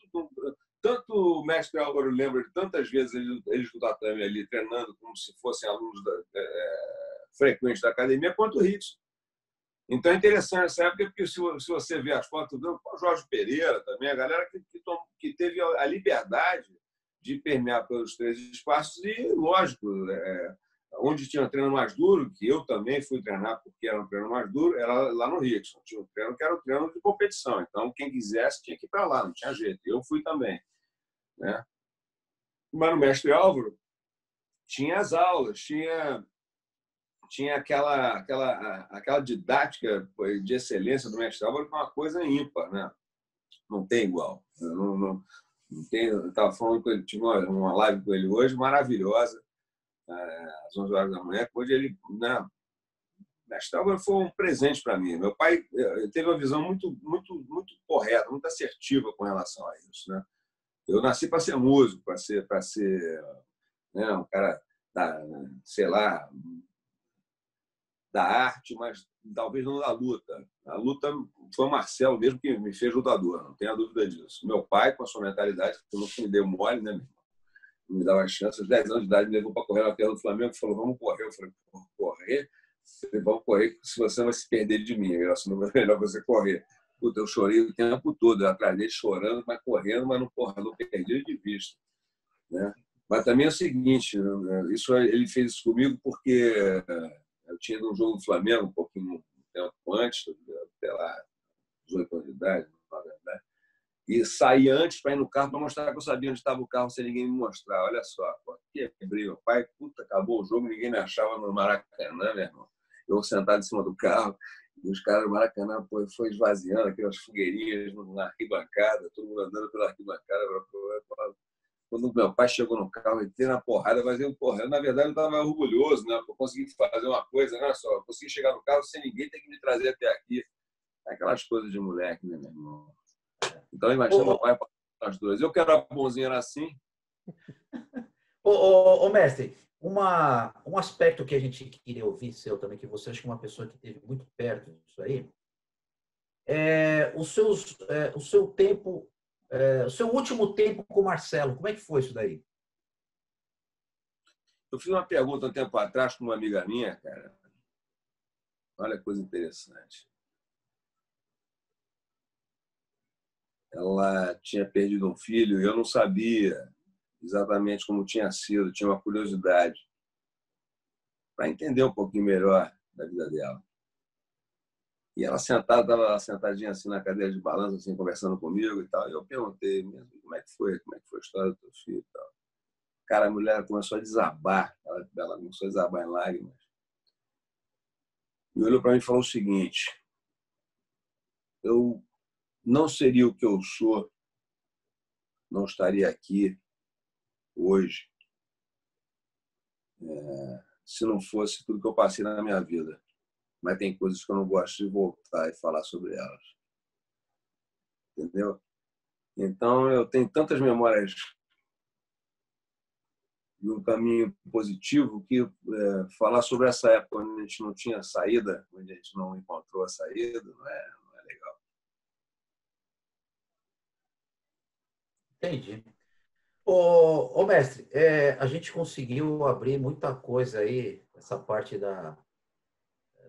tanto o mestre Álvaro lembra de tantas vezes eles, do tatame ali treinando como se fossem alunos da, é, frequentes da academia, quanto o Rickson. Então é interessante essa época, porque se, você vê as fotos do Jorge Pereira também, a galera que, que, teve a liberdade de permear pelos três espaços e, lógico, é, onde tinha um treino mais duro, que eu também fui treinar porque era um treino mais duro, era lá no Rickson. Tinha um treino que era um treino de competição. Então, quem quisesse tinha que ir para lá, não tinha jeito. Eu fui também. Né? Mas no mestre Álvaro tinha as aulas, tinha tinha aquela aquela aquela didática de excelência do mestre Álvaro que é uma coisa ímpar, né? Não tem igual. Não, não, não tem, eu estava falando com ele, tive uma, live com ele hoje maravilhosa é, às 11 horas da manhã, onde ele, né, Mestrava foi um presente para mim. Meu pai eh, teve uma visão muito, muito, muito correta, muito assertiva com relação a isso. Né? Eu nasci para ser músico, para ser, para ser né, um cara da, sei lá, da arte, mas talvez não da luta. A luta foi o Marcelo mesmo que me fez lutador, não tenha dúvida disso. Meu pai, com a sua mentalidade, que não me deu mole, né, irmão? me dava chance. Aos 10 anos de idade, me levou para correr na terra do Flamengo e falou: Vamos correr. Eu falei: Correr? Vamos correr, se você vai se perder de mim. É melhor você correr. Puta, eu chorei o tempo todo, atrás dele chorando, mas correndo, mas não, porra, não perdi de vista. Né? Mas também é o seguinte: né, isso ele fez isso comigo porque eu tinha ido um jogo do Flamengo um pouquinho tempo antes, até lá, 18 anos de idade, verdade e saí antes para ir no carro para mostrar que eu sabia onde estava o carro sem ninguém me mostrar. Olha só, que meu pai, puta, acabou o jogo, ninguém me achava no Maracanã, meu irmão. Eu sentado em cima do carro, e os caras do Maracanã pô, foi esvaziando aquelas fogueirinhas na arquibancada, todo mundo andando pela arquibancada. Quando meu pai chegou no carro, entrei na porrada, mas eu, porra, eu, na verdade, eu estava orgulhoso, né? Eu consegui fazer uma coisa, não é só, eu consegui chegar no carro sem ninguém ter que me trazer até aqui. Aquelas coisas de moleque, né, meu irmão? Então, imagina meu pai as duas. Eu que era bonzinho, era assim. ô, ô, ô, mestre, uma, um aspecto que a gente queria ouvir seu também, que você acha que é uma pessoa que esteve muito perto disso aí, é, os seus, é, o seu tempo, é, o seu último tempo com o Marcelo, como é que foi isso daí? Eu fiz uma pergunta um tempo atrás com uma amiga minha, cara. Olha que coisa interessante. ela tinha perdido um filho e eu não sabia exatamente como tinha sido, tinha uma curiosidade para entender um pouquinho melhor da vida dela. E ela sentada, estava sentadinha assim na cadeira de balanço, assim, conversando comigo e tal. E eu perguntei mesmo como é que foi, como é que foi a história do teu filho e tal. Cara, a mulher começou a desabar, ela, ela começou a desabar em lágrimas. E olhou para mim e falou o seguinte: eu não seria o que eu sou, não estaria aqui hoje, é, se não fosse tudo que eu passei na minha vida. Mas tem coisas que eu não gosto de voltar e falar sobre elas. Entendeu? Então, eu tenho tantas memórias de um caminho positivo que é, falar sobre essa época onde a gente não tinha saída, onde a gente não encontrou a saída, não é, Entendi. Ô, ô mestre, é, a gente conseguiu abrir muita coisa aí, essa parte da,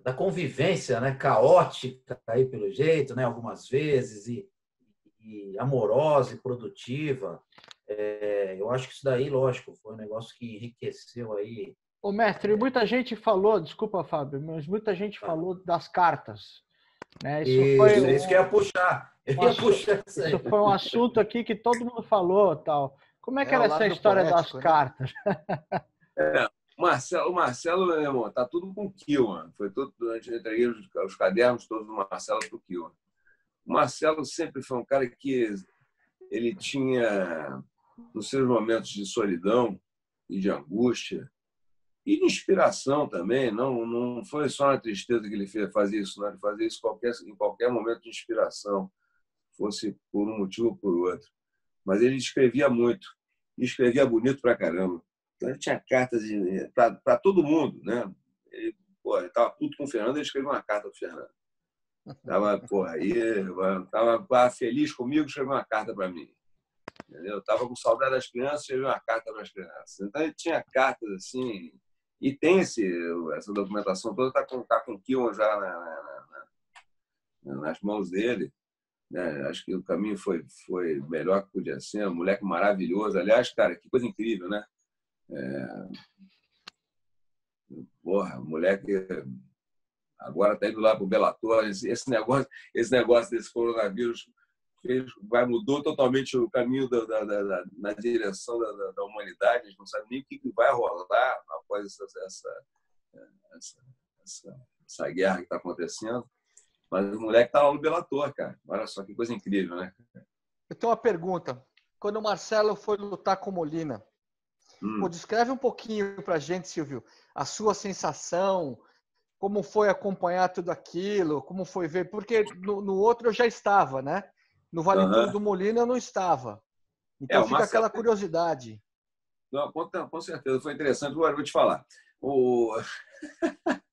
da convivência, né, caótica aí pelo jeito, né, algumas vezes, e, e amorosa e produtiva. É, eu acho que isso daí, lógico, foi um negócio que enriqueceu aí. Ô mestre, muita gente falou, desculpa, Fábio, mas muita gente falou das cartas. Né? Isso, isso, foi isso que ia puxar. Eu ia puxar isso, isso foi um assunto aqui que todo mundo falou tal. Como é que é era essa história poético, das né? cartas? É, Marcelo, o Marcelo, meu irmão, tá tudo com o Kill, Foi tudo, eu entreguei os, os cadernos todos do Marcelo para o Kill. O Marcelo sempre foi um cara que ele tinha, nos seus momentos de solidão e de angústia, e de inspiração também, não, não foi só na tristeza que ele fez, fazer isso, não, ele fazia isso qualquer, em qualquer momento de inspiração fosse por um motivo ou por outro. Mas ele escrevia muito, escrevia bonito pra caramba. Então ele tinha cartas para todo mundo, né? Ele estava puto com o Fernando, ele escreveu uma carta para o Fernando. Tava, porra, aí, tava feliz comigo, escreveu uma carta para mim. Entendeu? Tava com saudade das crianças, escreveu uma carta para as crianças. Então ele tinha cartas assim, e tem esse, essa documentação toda, está com, tá com o Kion já na, na, na, nas mãos dele. Né? Acho que o caminho foi, foi melhor que podia ser. Um moleque maravilhoso. Aliás, cara, que coisa incrível, né? É... Porra, moleque agora está indo lá para o Bellator. Esse negócio, esse negócio desse coronavírus fez, vai mudou totalmente o caminho da, da, da, na direção da, da, humanidade. A gente não sabe nem o que vai rolar após essa, essa, essa, essa, essa guerra que está acontecendo. Mas o moleque está lá no Bellator, cara. Olha só que coisa incrível, né? Eu tenho uma pergunta. Quando o Marcelo foi lutar com Molina, hum. pô, descreve um pouquinho para a gente, Silvio, a sua sensação, como foi acompanhar tudo aquilo, como foi ver, porque no, no outro eu já estava, né? No Vale uhum. do Molina eu não estava. Então é, fica Marcelo... aquela curiosidade. Não, com, com certeza, foi interessante. Agora vou te falar. O...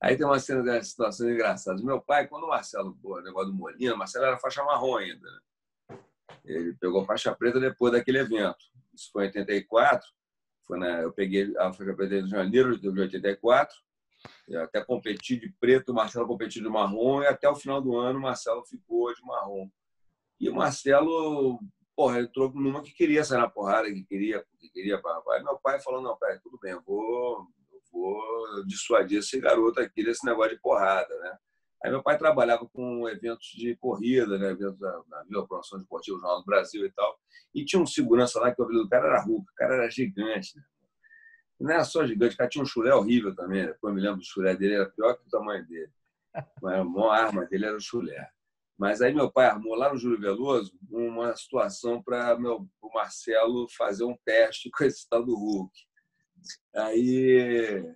Aí tem uma cena de situações engraçadas. Meu pai, quando o Marcelo, o negócio do Molina, Marcelo era faixa marrom ainda. Né? Ele pegou faixa preta depois daquele evento. Isso foi em 84. Foi na, eu peguei a faixa preta em janeiro de 84. Eu até competi de preto, o Marcelo competiu de marrom, e até o final do ano o Marcelo ficou de marrom. E o Marcelo, porra, entrou numa que queria sair na porrada, que queria, que queria. Aí meu pai falou: não, pai, tudo bem, eu vou vou dissuadir esse garoto aqui desse negócio de porrada, né? Aí meu pai trabalhava com eventos de corrida, né? eventos da, Vila Promoção Esportiva Jornal do Brasil e tal. E tinha um segurança lá que o apelido do cara era Hulk, o cara era gigante, né? não era só gigante, o cara tinha um chulé horrível também. Depois eu me lembro do chulé dele, era pior que o tamanho dele. Mas a maior arma dele era o chulé. Mas aí meu pai armou lá no Júlio Veloso uma situação para o Marcelo fazer um teste com esse tal do Hulk. Aí.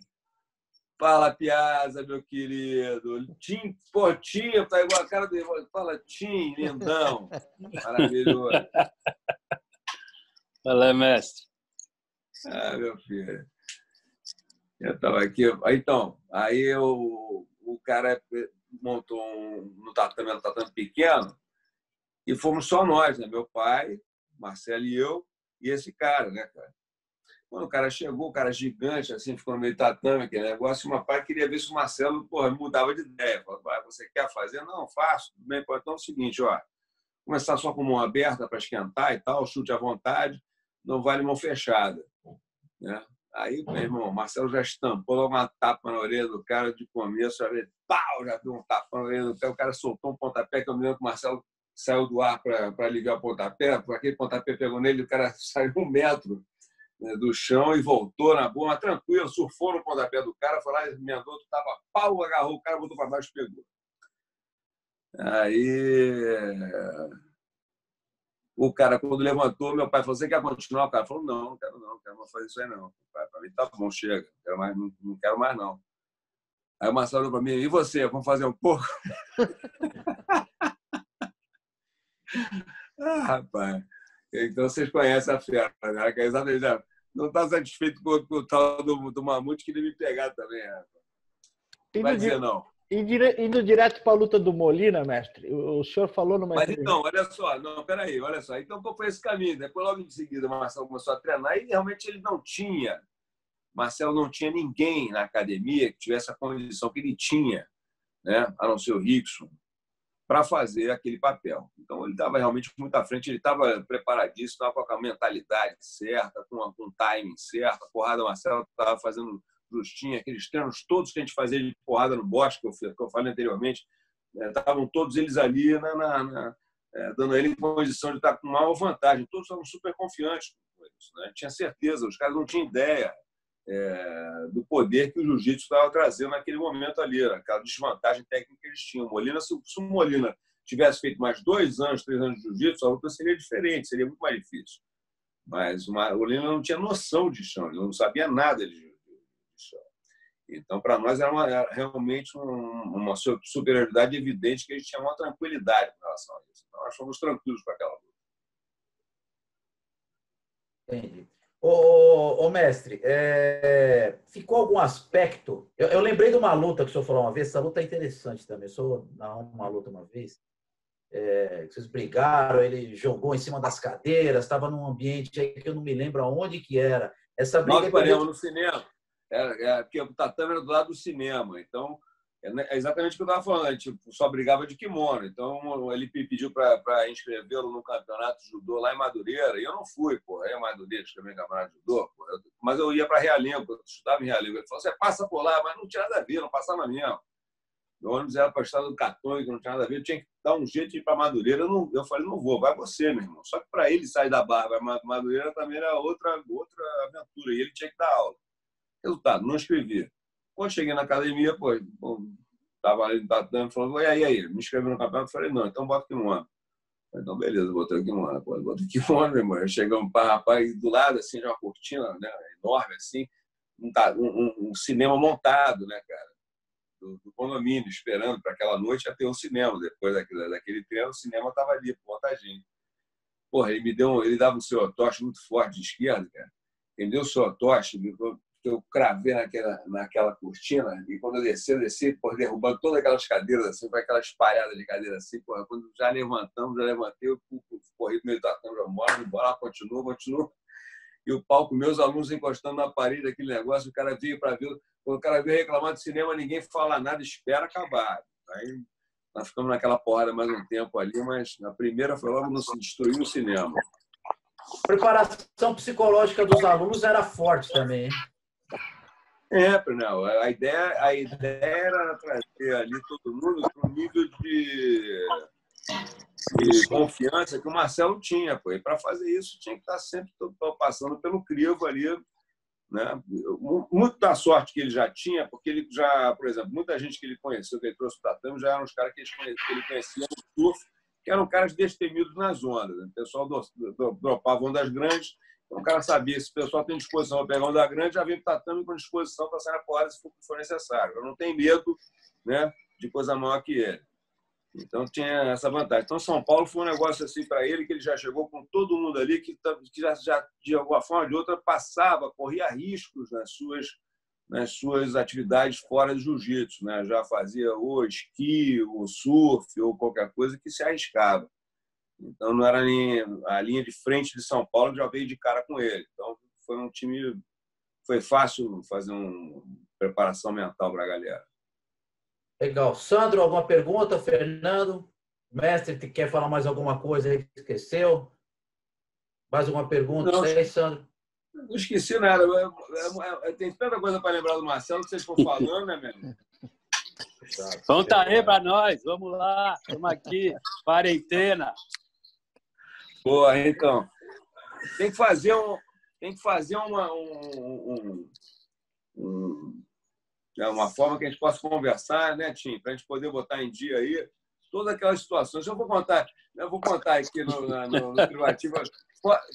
Fala, Piazza, meu querido. Tim, pô, Tim, tá igual a cara dele. Fala, Tim, lindão. Maravilhoso. Fala, mestre. Ah, meu filho. Eu estava aqui. Então, aí eu, o cara montou um, no tatame, um tatame pequeno, e fomos só nós, né? Meu pai, Marcelo e eu, e esse cara, né, cara? Quando o cara chegou, o cara gigante, assim, ficou no meio tatame, aquele negócio, uma pai queria ver se o Marcelo porra, mudava de ideia. Falou, você quer fazer? Não, faço. Tudo bem, então é o seguinte, ó, começar só com mão aberta para esquentar e tal, chute à vontade, não vale mão fechada. Né? Aí, meu irmão, o Marcelo já estampou uma tapa na orelha do cara de começo, já veio, pau, já deu um tapa na orelha do cara, o cara soltou um pontapé, que eu me lembro que o Marcelo saiu do ar para aliviar o pontapé, aquele pontapé pegou nele, o cara saiu um metro do chão e voltou na boa, tranquilo, surfou no pontapé do cara, foi lá, emendou, tava pau, agarrou o cara, botou para baixo e pegou. Aí o cara, quando levantou, meu pai falou: Você quer continuar? O cara falou: Não, não quero não, não quero mais fazer isso aí não. Para mim tá bom, chega, não quero mais, não, não quero mais não. Aí o Marcelo falou para mim: E você, vamos fazer um pouco? ah, rapaz. Então vocês conhecem a fera, né? Que é exatamente, não está satisfeito com, com, o tal do, do Mamute, queria me pegar também. Rapaz. Não vai dizer não. Indo direto para a luta do Molina, mestre, o senhor falou numa. Mas então, olha só, não, peraí, olha só. Então, qual foi esse caminho? Depois, logo em seguida, o Marcelo começou a treinar e realmente ele não tinha. Marcelo não tinha ninguém na academia que tivesse a condição que ele tinha, né? a não ser o Rickson, para fazer aquele papel. Então, ele estava realmente muito à frente, ele estava preparadíssimo, estava com a mentalidade certa, com, o timing certo. A porrada, Marcelo estava fazendo justinha, aqueles treinos todos que a gente fazia de porrada no bosque, que eu, falei anteriormente, né, estavam todos eles ali na, na, na é, dando a ele condição de estar com maior vantagem. Todos estavam super confiantes com isso. Né? Tinha certeza, os caras não tinham ideia é, do poder que o jiu-jitsu estava trazendo naquele momento ali, aquela desvantagem técnica que eles tinham. Molina, se, se o Molina tivesse feito mais dois anos, três anos de jiu-jitsu, a luta seria diferente, seria muito mais difícil. Mas o Molina não tinha noção de chão, ele não sabia nada de chão. Então, para nós, era, uma, era realmente um, uma superioridade evidente que a gente tinha uma tranquilidade em relação a isso. Então, nós fomos tranquilos para aquela luta. Entendi. Ô, ô, mestre, é, ficou algum aspecto? Eu, eu, lembrei de uma luta que o senhor falou uma vez, essa luta é interessante também. O senhor narrou uma luta uma vez, é, vocês brigaram, ele jogou em cima das cadeiras, estava num ambiente que eu não me lembro aonde que era. Essa briga. Nós paramos no cinema. É, é, porque o tatame era do lado do cinema, então é, né, é exatamente o que eu estava falando, a gente só brigava de kimono. Então ele pediu para inscrevê-lo no campeonato de judô lá em Madureira, e eu não fui, pô, aí em Madureira escrever campeonato de judô, pô. mas eu ia para Realengo, eu estudava em Realengo. Ele falou: você passa por lá, mas não tinha nada a ver, não passava mesmo. Meu ônibus era para o estado do que não tinha nada a ver, eu tinha que dar um jeito de ir para Madureira. Eu, não, eu falei: não vou, vai você, meu irmão. Só que para ele sair da barra, Madureira também era outra, outra aventura, e ele tinha que dar aula. Resultado, não escrevi. Quando cheguei na academia, pô, estava ali no tatame, falou, e aí, aí, me inscreveu no campeonato? Falei, não, então bota kimono. Então, beleza, botei o kimono. Pô, botei o kimono, meu irmão. Chegamos para rapaz do lado, assim, de uma cortina né, enorme, assim, um, um, um cinema montado, né, cara? Do, do condomínio, esperando para aquela noite ia ter um cinema. Depois daquele, daquele treino, o cinema estava ali, montadinho. Porra, ele me deu, ele dava um seu toche muito forte de esquerda, cara. Ele deu o seu toche, eu cravei naquela, naquela cortina e quando eu desci, eu desci derrubando todas aquelas cadeiras, assim, com aquelas espalhadas de cadeira assim, quando já levantamos, já levantei, eu corri pro meio da cama, já embora, continua, continua. E o palco, meus alunos encostando na parede, aquele negócio, o cara veio para ver, quando o cara veio reclamar de cinema, ninguém fala nada, espera acabar. Aí nós ficamos naquela porrada mais um tempo ali, mas na primeira foi logo no destruir o cinema. A preparação psicológica dos alunos era forte também, hein? É, não. A ideia, a ideia era trazer ali todo mundo para um nível de, de, confiança que o Marcelo tinha. Pô. E para fazer isso, tinha que estar sempre passando pelo crivo ali. Né? Muito da sorte que ele já tinha, porque ele já, por exemplo, muita gente que ele conheceu, que ele trouxe o tatame, já eram os caras que ele conhecia no surf, que eram caras destemidos nas ondas. Né? O pessoal dropava ondas grandes então, o cara sabia se o pessoal tem disposição a pegar onda grande, já vem para tatame com disposição para sair na porrada se for, necessário. Eu não tenho medo né, de coisa maior que ele. Então, tinha essa vantagem. Então, São Paulo foi um negócio assim para ele, que ele já chegou com todo mundo ali, que, que já, já, de alguma forma ou de outra, passava, corria riscos nas suas, nas suas atividades fora do jiu-jitsu. Né? Já fazia o esqui, o surf ou qualquer coisa que se arriscava. Então não era nem a linha de frente de São Paulo já veio de cara com ele. Então foi um time foi fácil fazer uma preparação mental para a galera. Legal. Sandro, alguma pergunta? Fernando? Mestre, quer falar mais alguma coisa aí que esqueceu? Mais alguma pergunta? Não, aí, Sandro? Não esqueci nada. Tem tanta coisa para lembrar do Marcelo que vocês estão falando, né, meu? Então tá aí para nós. Vamos lá. Estamos aqui. Quarentena. Boa, então. Tem que fazer um, tem que fazer uma, um, um, um, é uma forma que a gente possa conversar, né, Tim? Para a gente poder botar em dia aí todas aquelas situações. Eu vou contar, eu vou contar aqui no, no, no privativo.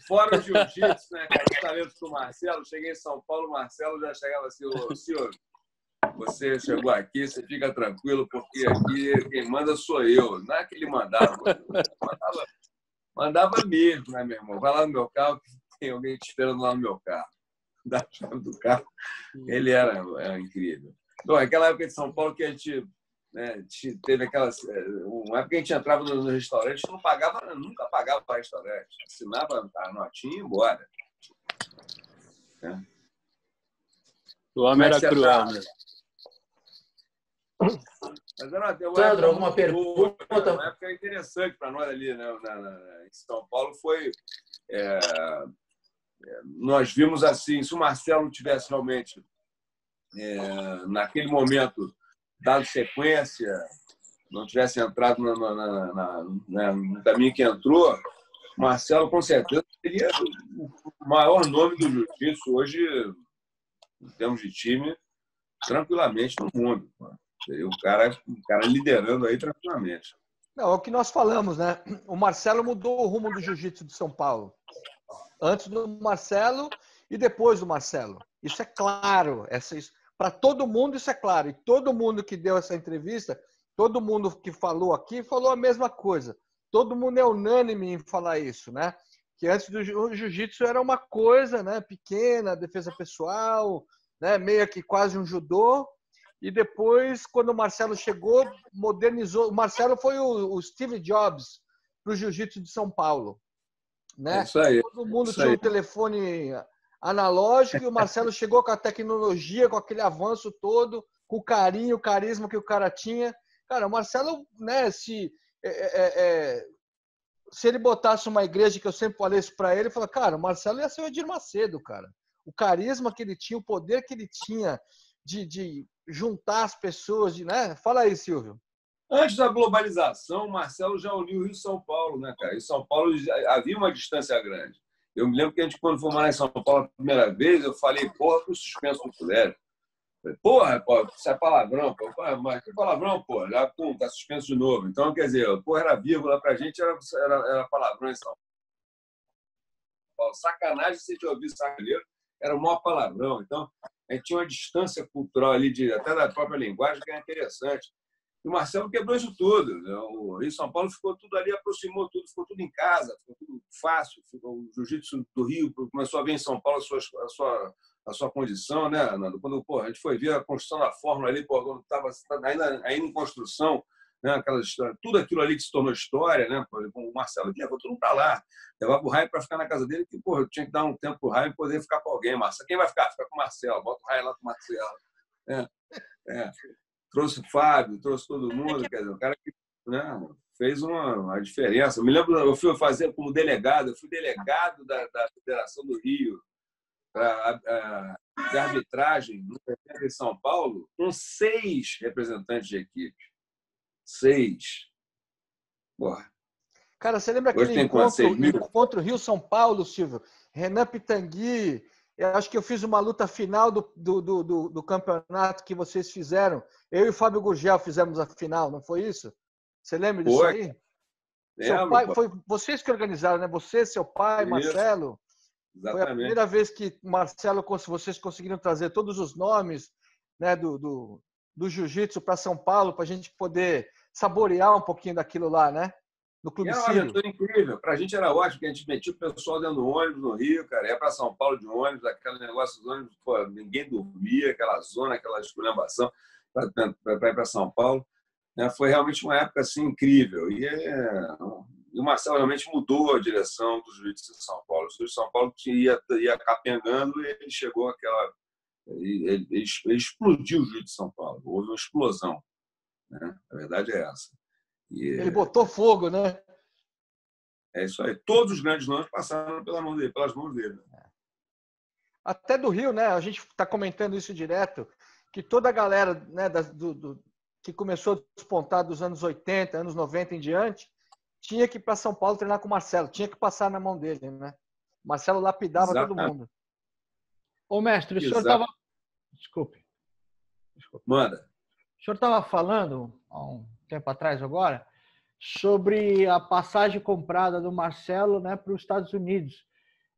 Fora o jiu-jitsu, né, cara? O talento do Marcelo. Cheguei em São Paulo, o Marcelo já chegava assim, ô, senhor, você chegou aqui, você fica tranquilo, porque aqui quem manda sou eu. Não é que ele mandava. mandava Mandava mesmo, né, meu irmão? Vai lá no meu carro, tem alguém te esperando lá no meu carro. Da chave do carro. Ele era, era incrível. Bom, aquela época de São Paulo que a gente, né, teve aquelas. Eh, uma época que a gente entrava no, restaurante, não pagava, nunca pagava para restaurante. Assinava a notinha e ia embora. É. O homem era cruel, né? Mas era, Sandro, alguma pergunta? Uma época interessante para nós ali né, na, na, em São Paulo foi. É, é, nós vimos assim, se o Marcelo tivesse realmente, é, naquele momento, dado sequência, não tivesse entrado na, na, na, no caminho que entrou, Marcelo com certeza seria o maior nome do jiu-jitsu hoje, em termos de time, tranquilamente no mundo. Seria o cara, o cara liderando aí tranquilamente. Não, é o que nós falamos, né? O Marcelo mudou o rumo do jiu-jitsu de São Paulo. Antes do Marcelo e depois do Marcelo. Isso é claro. Essa, Para todo mundo, isso é claro. E todo mundo que deu essa entrevista, todo mundo que falou aqui, falou a mesma coisa. Todo mundo é unânime em falar isso, né? Que antes do jiu-jitsu era uma coisa, né, pequena, defesa pessoal, né, meio que quase um judô. E depois, quando o Marcelo chegou, modernizou. O Marcelo foi o, o Steve Jobs para o jiu-jitsu de São Paulo. Né? É isso aí. Todo mundo isso tinha o aí. um telefone analógico e o Marcelo chegou com a tecnologia, com aquele avanço todo, com o carinho, o carisma que o cara tinha. Cara, o Marcelo, né, se, é, é, é, se ele botasse uma igreja que eu sempre falei isso para ele, ele falou, cara, o Marcelo ia ser o Edir Macedo, cara. O carisma que ele tinha, o poder que ele tinha de, de juntar as pessoas, de, né? Fala aí, Silvio. Antes da globalização, o Marcelo já uniu Rio e São Paulo, né, cara? Em São Paulo havia uma distância grande. Eu me lembro que a gente, quando foi morar em São Paulo a primeira vez, eu falei, porra, pro suspenso do colégio. Porra, pô, isso é palavrão, pô. Mas que palavrão, pô? Já, pum, tá suspenso de novo. Então, quer dizer, porra, era vírgula pra gente, era, era, era palavrão em São Paulo. Sacanagem se te ouvir sacaneiro, era o maior palavrão. Então, a gente tinha uma distância cultural ali, de, até da própria linguagem, que é interessante. E o Marcelo quebrou isso tudo. Né? O Rio São Paulo ficou tudo ali, aproximou tudo, ficou tudo em casa, ficou tudo fácil. Ficou, o jiu-jitsu do Rio começou a ver em São Paulo a sua, a sua, a sua condição, né, Nando? Quando pô, a gente foi ver a construção da Fórmula ali, pô, quando estava ainda, ainda em construção, né, tudo aquilo ali que se tornou história, né? O Marcelo levou mundo para lá, levava o Raio para ficar na casa dele, que pô, tinha que dar um tempo para o Raio poder ficar com alguém. Marcelo, quem vai ficar? Fica com o Marcelo, bota o Raio lá com o Marcelo. É, é trouxe o Fábio, trouxe todo mundo, quer dizer, o cara que né, fez uma, uma, diferença. Eu me lembro, eu fui fazer como delegado, eu fui delegado da, da Federação do Rio a, a, de arbitragem no em São Paulo, com seis representantes de equipe. Seis. Porra. Cara, você lembra aquele encontro, encontro Rio-São Paulo, Silvio? Renan Pitangui, eu acho que eu fiz uma luta final do, do, do, do, campeonato que vocês fizeram. Eu e o Fábio Gurgel fizemos a final, não foi isso? Você lembra disso foi. aí? Seu pai, foi vocês que organizaram, né? Você, seu pai, isso. Marcelo. Exatamente. Foi a primeira vez que Marcelo, vocês conseguiram trazer todos os nomes né, do, do, do jiu-jitsu para São Paulo, para a gente poder saborear um pouquinho daquilo lá, né? No Clube Era uma aventura incrível. Para a gente era ótimo, que a gente metia o pessoal dentro do ônibus no Rio, cara. Ia para São Paulo de ônibus, aquele negócio dos ônibus, pô, ninguém dormia, aquela zona, aquela esculhambação para ir para São Paulo. É, foi realmente uma época assim, incrível. E, é, e o Marcelo realmente mudou a direção dos juízes de São Paulo. O juiz de São Paulo ia, ia capengando e ele chegou àquela. Ele, ele, ele explodiu o juiz de São Paulo. Houve uma explosão. Né? A verdade é essa. E, ele botou fogo, né? É isso aí. Todos os grandes nomes passaram pela mão dele, pelas mãos dele. Até do Rio, né? A gente está comentando isso direto, que toda a galera né, do, do, que começou a despontar dos anos 80, anos 90 em diante, tinha que ir para São Paulo treinar com o Marcelo, tinha que passar na mão dele, né? O Marcelo lapidava Exato. todo mundo. Ô, mestre, o senhor estava. Desculpe. Desculpe. Manda. O senhor estava falando há um tempo atrás agora, sobre a passagem comprada do Marcelo né, para os Estados Unidos.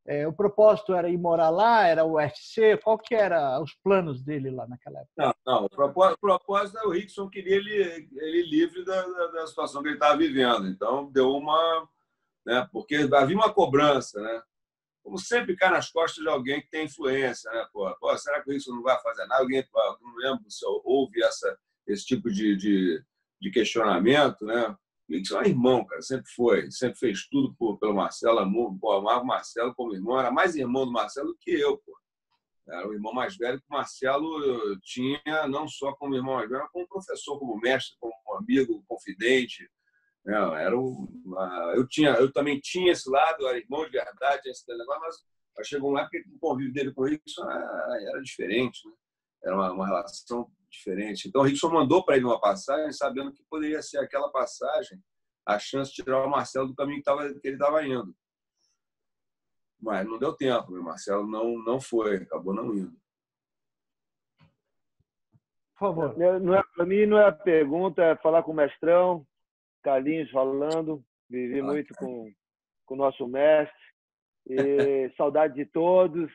É, o propósito era ir morar lá, era o UFC? Qual que era os planos dele lá naquela época? Não, não o propósito, é o Rickson queria ele, ele livre da, da, da situação que ele estava vivendo. Então, deu uma... Né, porque havia uma cobrança, né? Como sempre cai nas costas de alguém que tem influência, né? Pô, pô será que o Rickson não vai fazer nada? Alguém, pô, não lembro se houve essa, esse tipo de, de de questionamento, né? Isso é irmão, cara, sempre foi, sempre fez tudo por, pelo Marcelo, amor, pô, amava o Marcelo como irmão, era mais irmão do Marcelo do que eu, pô. Era o irmão mais velho que o Marcelo tinha, não só como irmão mais velho, como professor, como mestre, como amigo, confidente. Né? Era o, eu, tinha, eu também tinha esse lado, era irmão de verdade, esse negócio, mas chegou lá que o convívio dele com isso era, era diferente. Né? Era uma, uma relação diferente. Então, o Rickson mandou para ele uma passagem, sabendo que poderia ser aquela passagem a chance de tirar o Marcelo do caminho que, tava, que ele estava indo. Mas não deu tempo, o Marcelo não, não foi, acabou não indo. Por favor. Não é, para mim não é a pergunta, é falar com o mestrão, Carlinhos falando, vivi ah, muito com, com o nosso mestre. E saudade de todos.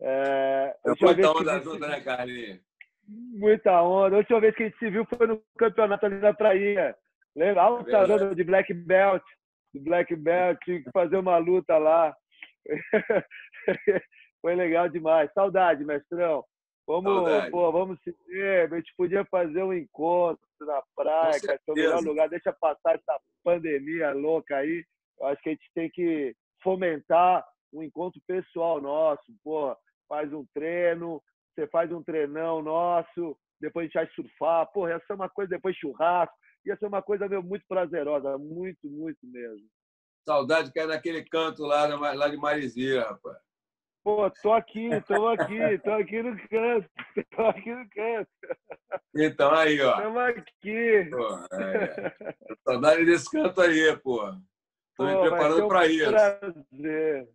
É, eu muita onda junto, né, Carlinhos? Muita onda. A última vez que a gente se viu foi no campeonato ali na Prainha. Legal, é tá de Black Belt. do Black Belt, tive que fazer uma luta lá. Foi legal demais. Saudade, mestrão. Vamos, pô, vamos se ver. A gente podia fazer um encontro na praia, que é o melhor lugar. Deixa passar essa pandemia louca aí. Eu acho que a gente tem que fomentar um encontro pessoal nosso. Pô, faz um treino, você faz um treinão nosso, depois a gente vai surfar. Pô, ia ser uma coisa, depois churrasco. Ia ser uma coisa meu, muito prazerosa, muito, muito mesmo. Saudade que é naquele canto lá, lá de Marizia, rapaz. Pô, tô aqui, tô aqui, tô aqui no canto, tô aqui no canto. Então, aí, ó. Estamos aqui. Pô, é. Saudade desse canto aí, pô. Tô me preparando um para isso. Prazer.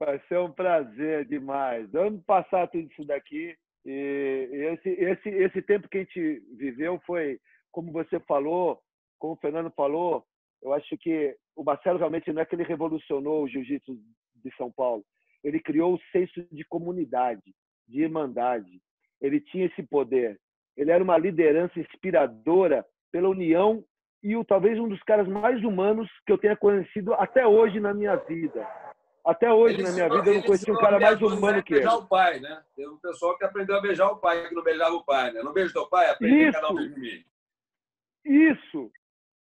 Vai ser um prazer demais. Vamos passar tudo isso daqui. E esse, esse, esse tempo que a gente viveu foi, como você falou, como o Fernando falou, eu acho que o Marcelo realmente não é que ele revolucionou o jiu-jitsu de São Paulo ele criou o senso de comunidade, de irmandade. Ele tinha esse poder. Ele era uma liderança inspiradora pela união e o, talvez um dos caras mais humanos que eu tenha conhecido até hoje na minha vida. Até hoje ele na minha vida eu não conheci um cara mais humano que ele. Beijar o pai, né? Tem um pessoal que aprendeu a beijar o pai, que não beijava o pai, né? Não beijo teu pai, aprende a cada um de mim. Isso.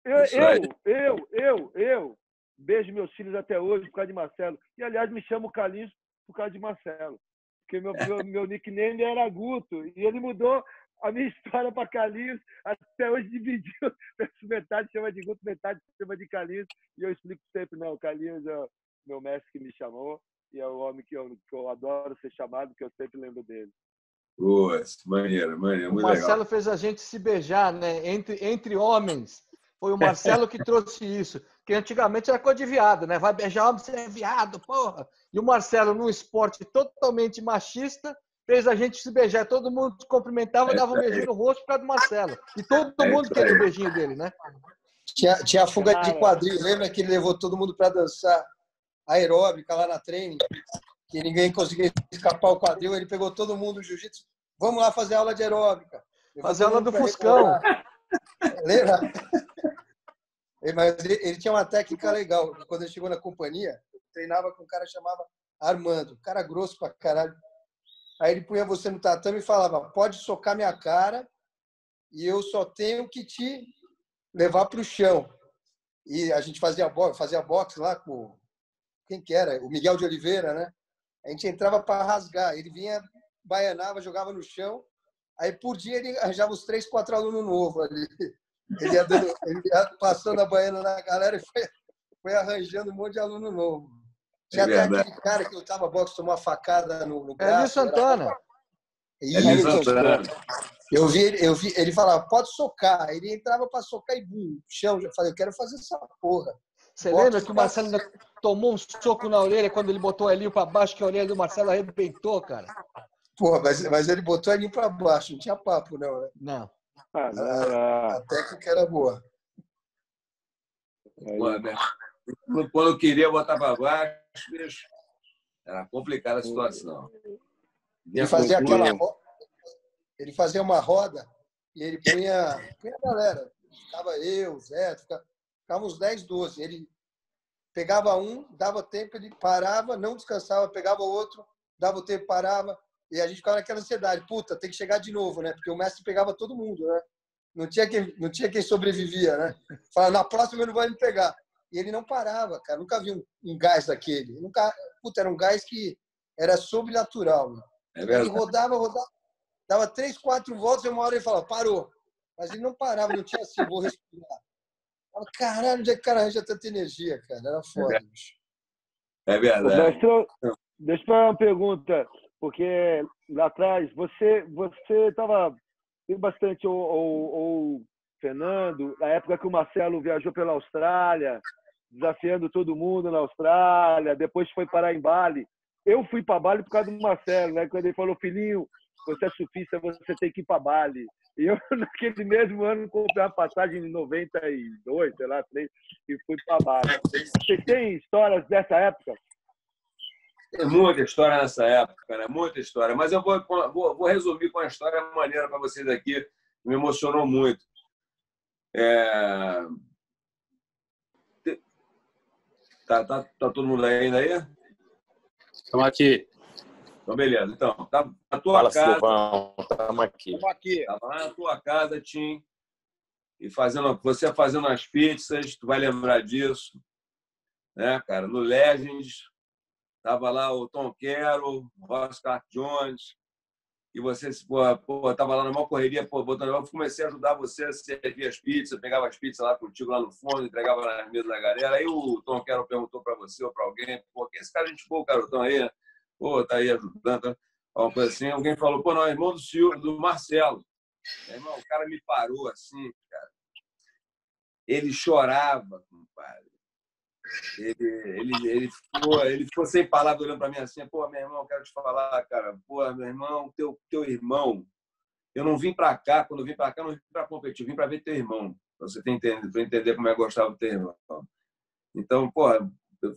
Eu, eu, eu, eu, eu, Beijo meus filhos até hoje por causa de Marcelo. E, aliás, me chamo Carlinhos por causa de Marcelo. Porque meu, meu, meu nickname era Guto. E ele mudou a minha história para Carlinhos. Até hoje dividiu. Metade chama de Guto, metade chama de Carlinhos. E eu explico sempre, não, Carlinhos é o meu mestre que me chamou. E é o homem que eu, que eu adoro ser chamado, que eu sempre lembro dele. Boa, maneiro, maneiro, muito o Marcelo legal. fez a gente se beijar, né? Entre, entre homens. Foi o Marcelo que trouxe isso que antigamente era coisa de viado, né? Vai beijar homem, você é viado, porra. E o Marcelo, num esporte totalmente machista, fez a gente se beijar. Todo mundo se cumprimentava, dava um beijinho no rosto por causa do Marcelo. E todo é mundo queria o beijinho dele, né? Tinha, tinha a fuga de quadril, lembra que ele levou todo mundo para dançar aeróbica lá na treino, que ninguém conseguia escapar o quadril, ele pegou todo mundo no jiu-jitsu. Vamos lá fazer aula de aeróbica. Fazer aula do Fuscão. Lembra? Mas ele, ele, tinha uma técnica legal. Quando ele chegou na companhia, treinava com um cara que chamava Armando, cara grosso pra caralho. Aí ele punha você no tatame e falava: pode socar minha cara e eu só tenho que te levar para o chão. E a gente fazia, fazia boxe lá com quem que era? O Miguel de Oliveira, né? A gente entrava para rasgar. Ele vinha, baianava, jogava no chão. Aí por dia ele arranjava os três, quatro alunos novos ali. Ele ia, dando, ele ia passando a baiana na galera e foi, foi arranjando um monte de aluno novo. Tinha é até aquele cara que lutava boxe, tomou uma facada no, no braço. Eli Santana. Eli Santana. Eu vi, eu vi, ele falava, pode socar. Ele entrava para socar e bum, chão. Eu falei, eu quero fazer essa porra. Você lembra que o Marcelo tomou um soco na orelha quando ele botou ali para baixo, que a orelha do Marcelo arrebentou, cara? Porra, mas, mas ele botou ali para baixo, não tinha papo, não. Né? Não. Ah, a, a técnica era boa. Quando eu queria botar para baixo, bicho, era complicada a situação. Ele fazia aquela ele fazia uma roda e ele punha, punha a galera. Ficava eu, Zé, ficava, ficava uns 10, 12. Ele pegava um, dava tempo, ele parava, não descansava, pegava outro, dava o tempo, parava. E a gente ficava naquela ansiedade, puta, tem que chegar de novo, né? Porque o mestre pegava todo mundo, né? Não tinha quem, não tinha quem sobrevivia, né? Fala, na próxima ele não vai me pegar. E ele não parava, cara. Nunca vi um, um gás daquele. Nunca, puta, era um gás que era sobrenatural. É ele rodava, rodava, dava três, quatro voltas e uma hora ele falava, parou. Mas ele não parava, não tinha assim, vou respirar. Falava, caralho, onde é que o cara arranja tanta energia, cara? Era foda, é bicho. É verdade. Deixa eu, deixa eu fazer uma pergunta porque lá atrás você você estava tem bastante ou, ou, ou, Fernando na época que o Marcelo viajou pela Austrália desafiando todo mundo na Austrália depois foi parar em Bali eu fui para Bali por causa do Marcelo né quando ele falou filhinho você é surfista você tem que ir para Bali e eu naquele mesmo ano comprei uma passagem em 92 sei lá três e fui para Bali você tem histórias dessa época tem muita história nessa época, né? muita história. Mas eu vou, vou, vou resumir com uma história maneira para vocês aqui, me emocionou muito. É... Tá, tá, tá todo mundo ainda aí? Estamos aqui. Então, beleza. Então, tá na tua Fala, casa. Silvão. Estamos aqui. Estamos aqui. Tava lá na tua casa, Tim, e fazendo, você fazendo as pizzas, tu vai lembrar disso, né, cara? No Legends, tava lá o Tom Quero, o Oscar Jones, e você, pô, pô, tava lá na maior correria, pô, botando, eu comecei a ajudar você a servir as pizzas, pegava as pizzas lá contigo lá no fundo, entregava nas mesas da galera, aí o Tom Quero perguntou para você ou para alguém, pô, que esse cara, a gente pô, o garotão aí? Pô, tá aí ajudando, tá? Uma coisa assim, alguém falou, pô, não, é irmão do Silvio, do Marcelo. Meu irmão, o cara me parou assim, cara. Ele chorava, compadre. Ele, ele, ele, ficou, ele ficou sem palavras olhando para mim assim, pô, meu irmão, quero te falar, cara, pô, meu irmão, teu, teu irmão, eu não vim para cá, quando eu vim para cá, não vim para competir, eu vim para ver teu irmão, pra você ter entendido, para entender como é que eu gostava do teu irmão. Então, pô,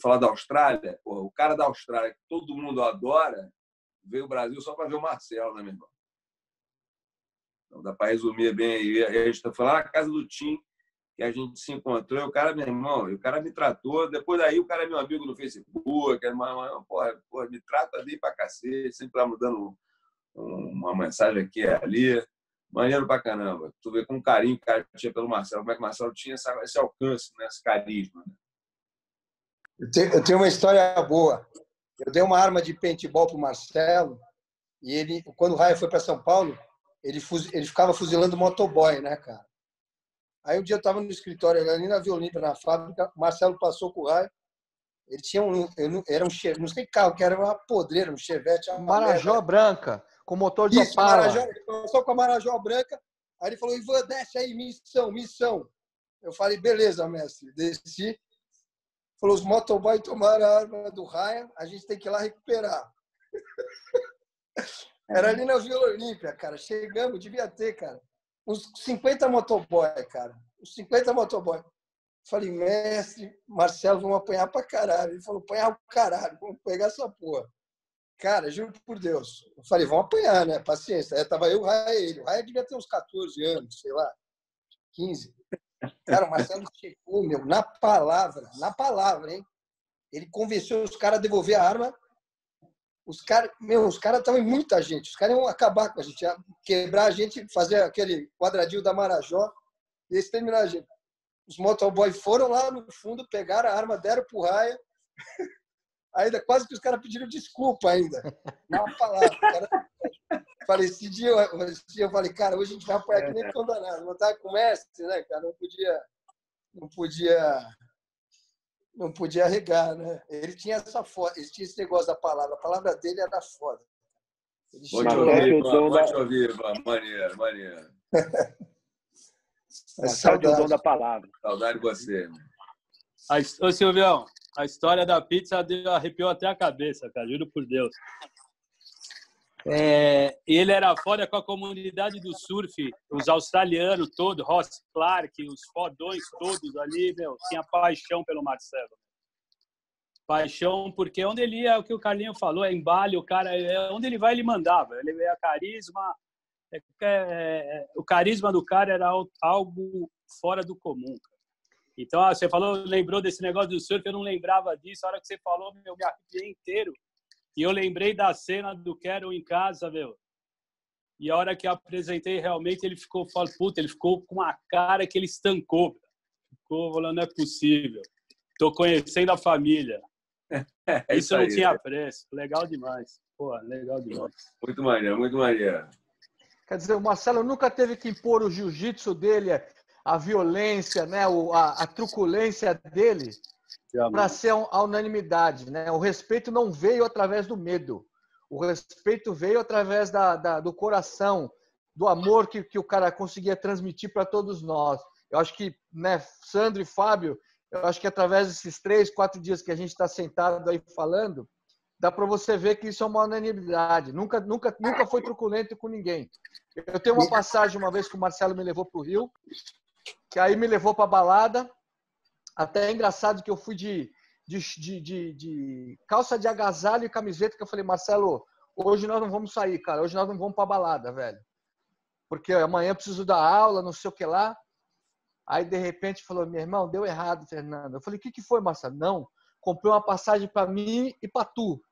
falar da Austrália, o cara da Austrália que todo mundo adora, veio o Brasil só para ver o Marcelo, né, meu irmão? Então dá para resumir bem aí. A gente está falando na casa do Tim, que a gente se encontrou, o cara, meu irmão, o cara me tratou. Depois daí, o cara é meu amigo no Facebook, é uma, porra, porra, me trata bem pra cacete, sempre lá mudando uma mensagem aqui e ali. Maneiro pra caramba. Tu vê com carinho que o cara tinha pelo Marcelo, como é que o Marcelo tinha esse alcance, né? esse carisma. Né? Eu tenho uma história boa. Eu dei uma arma de paintball pro Marcelo e ele, quando o Raia foi para São Paulo, ele, ele ficava fuzilando motoboy, né, cara? Aí um dia eu estava no escritório ali na Violímpia, na fábrica, o Marcelo passou com o Raia. Ele tinha um, era um não sei que carro, que era uma podreira, um Chevette. Uma Marajó merda. branca, com motor de Isso, Opala. Marajó, ele passou com a Marajó branca. Aí ele falou, Ivan, desce aí, missão, missão. Eu falei, beleza, mestre. Desci. Falou, os motoboys tomaram a arma do Ryan, a gente tem que ir lá recuperar. Era ali na Vila Olímpia, cara. Chegamos, devia ter, cara. Uns 50 motoboy, cara. Uns 50 motoboy. Falei, mestre, Marcelo, vamos apanhar pra caralho. Ele falou, apanhar o caralho, vamos pegar essa porra. Cara, juro por Deus. Eu falei, vamos apanhar, né? Paciência. Aí tava eu, o Raia e ele. O Raia devia ter uns 14 anos, sei lá, 15. Cara, o Marcelo chegou, meu, na palavra, na palavra, hein? Ele convenceu os caras a devolver a arma. Os caras, meu, os caras estavam em muita gente. Os caras iam acabar com a gente, quebrar a gente, fazer aquele quadradinho da Marajó e exterminar a gente. Os motoboys foram lá no fundo, pegaram a arma, deram pro raia. Ainda quase que os caras pediram desculpa ainda. Na palavra. Cara... Falei, esse dia, esse dia eu falei, cara, hoje a gente vai apoiar que nem tão danado. Não tava com o mestre, né, cara? Não podia. Não podia. Não podia arregar, né? Ele tinha essa foda, ele tinha esse negócio da palavra. A palavra dele era foda. Ele Vou te ouvir, vou te ouvir, maneiro, maneiro. É saudade o dom da palavra. Saudade de você. Ô, Silvião, a história da pizza arrepiou até a cabeça, cara, juro por Deus. É, ele era foda com a comunidade do surf, os australianos todos, Ross Clark, os fodões todos ali, meu, tinha paixão pelo Marcelo. Paixão, porque onde ele ia, é o que o Carlinho falou, é embale, o cara, é, onde ele vai, ele mandava. Ele é carisma, é, é, é, o carisma do cara era algo fora do comum. Então, ah, você falou, lembrou desse negócio do surf, eu não lembrava disso. A hora que você falou, meu, eu me arrepiei inteiro. E eu lembrei da cena do Quero em casa, meu. E a hora que eu apresentei, realmente, ele ficou, falou, puta, ele ficou com uma cara que ele estancou. Ficou falando, não é possível. Tô conhecendo a família. É isso, isso não tinha preço. Legal demais. Pô, legal demais. Muito maneiro, muito maneiro. Quer dizer, o Marcelo nunca teve que impor o jiu-jitsu dele, a violência, né, a, a truculência dele para ser a unanimidade. Né? O respeito não veio através do medo. O respeito veio através da, da do coração, do amor que, que o cara conseguia transmitir para todos nós. Eu acho que, né, Sandro e Fábio, eu acho que através desses três, quatro dias que a gente está sentado aí falando, dá para você ver que isso é uma unanimidade. Nunca, nunca, nunca foi truculento com ninguém. Eu tenho uma passagem uma vez que o Marcelo me levou para o Rio, que aí me levou para balada até é engraçado que eu fui de, de, de, de, calça de agasalho e camiseta, que eu falei, Marcelo, hoje nós não vamos sair, cara. Hoje nós não vamos pra balada, velho. Porque amanhã eu preciso dar aula, não sei o que lá. Aí, de repente, falou, meu irmão, deu errado, Fernando. Eu falei, o que, que foi, Marcelo? Não, comprei uma passagem para mim e para tu.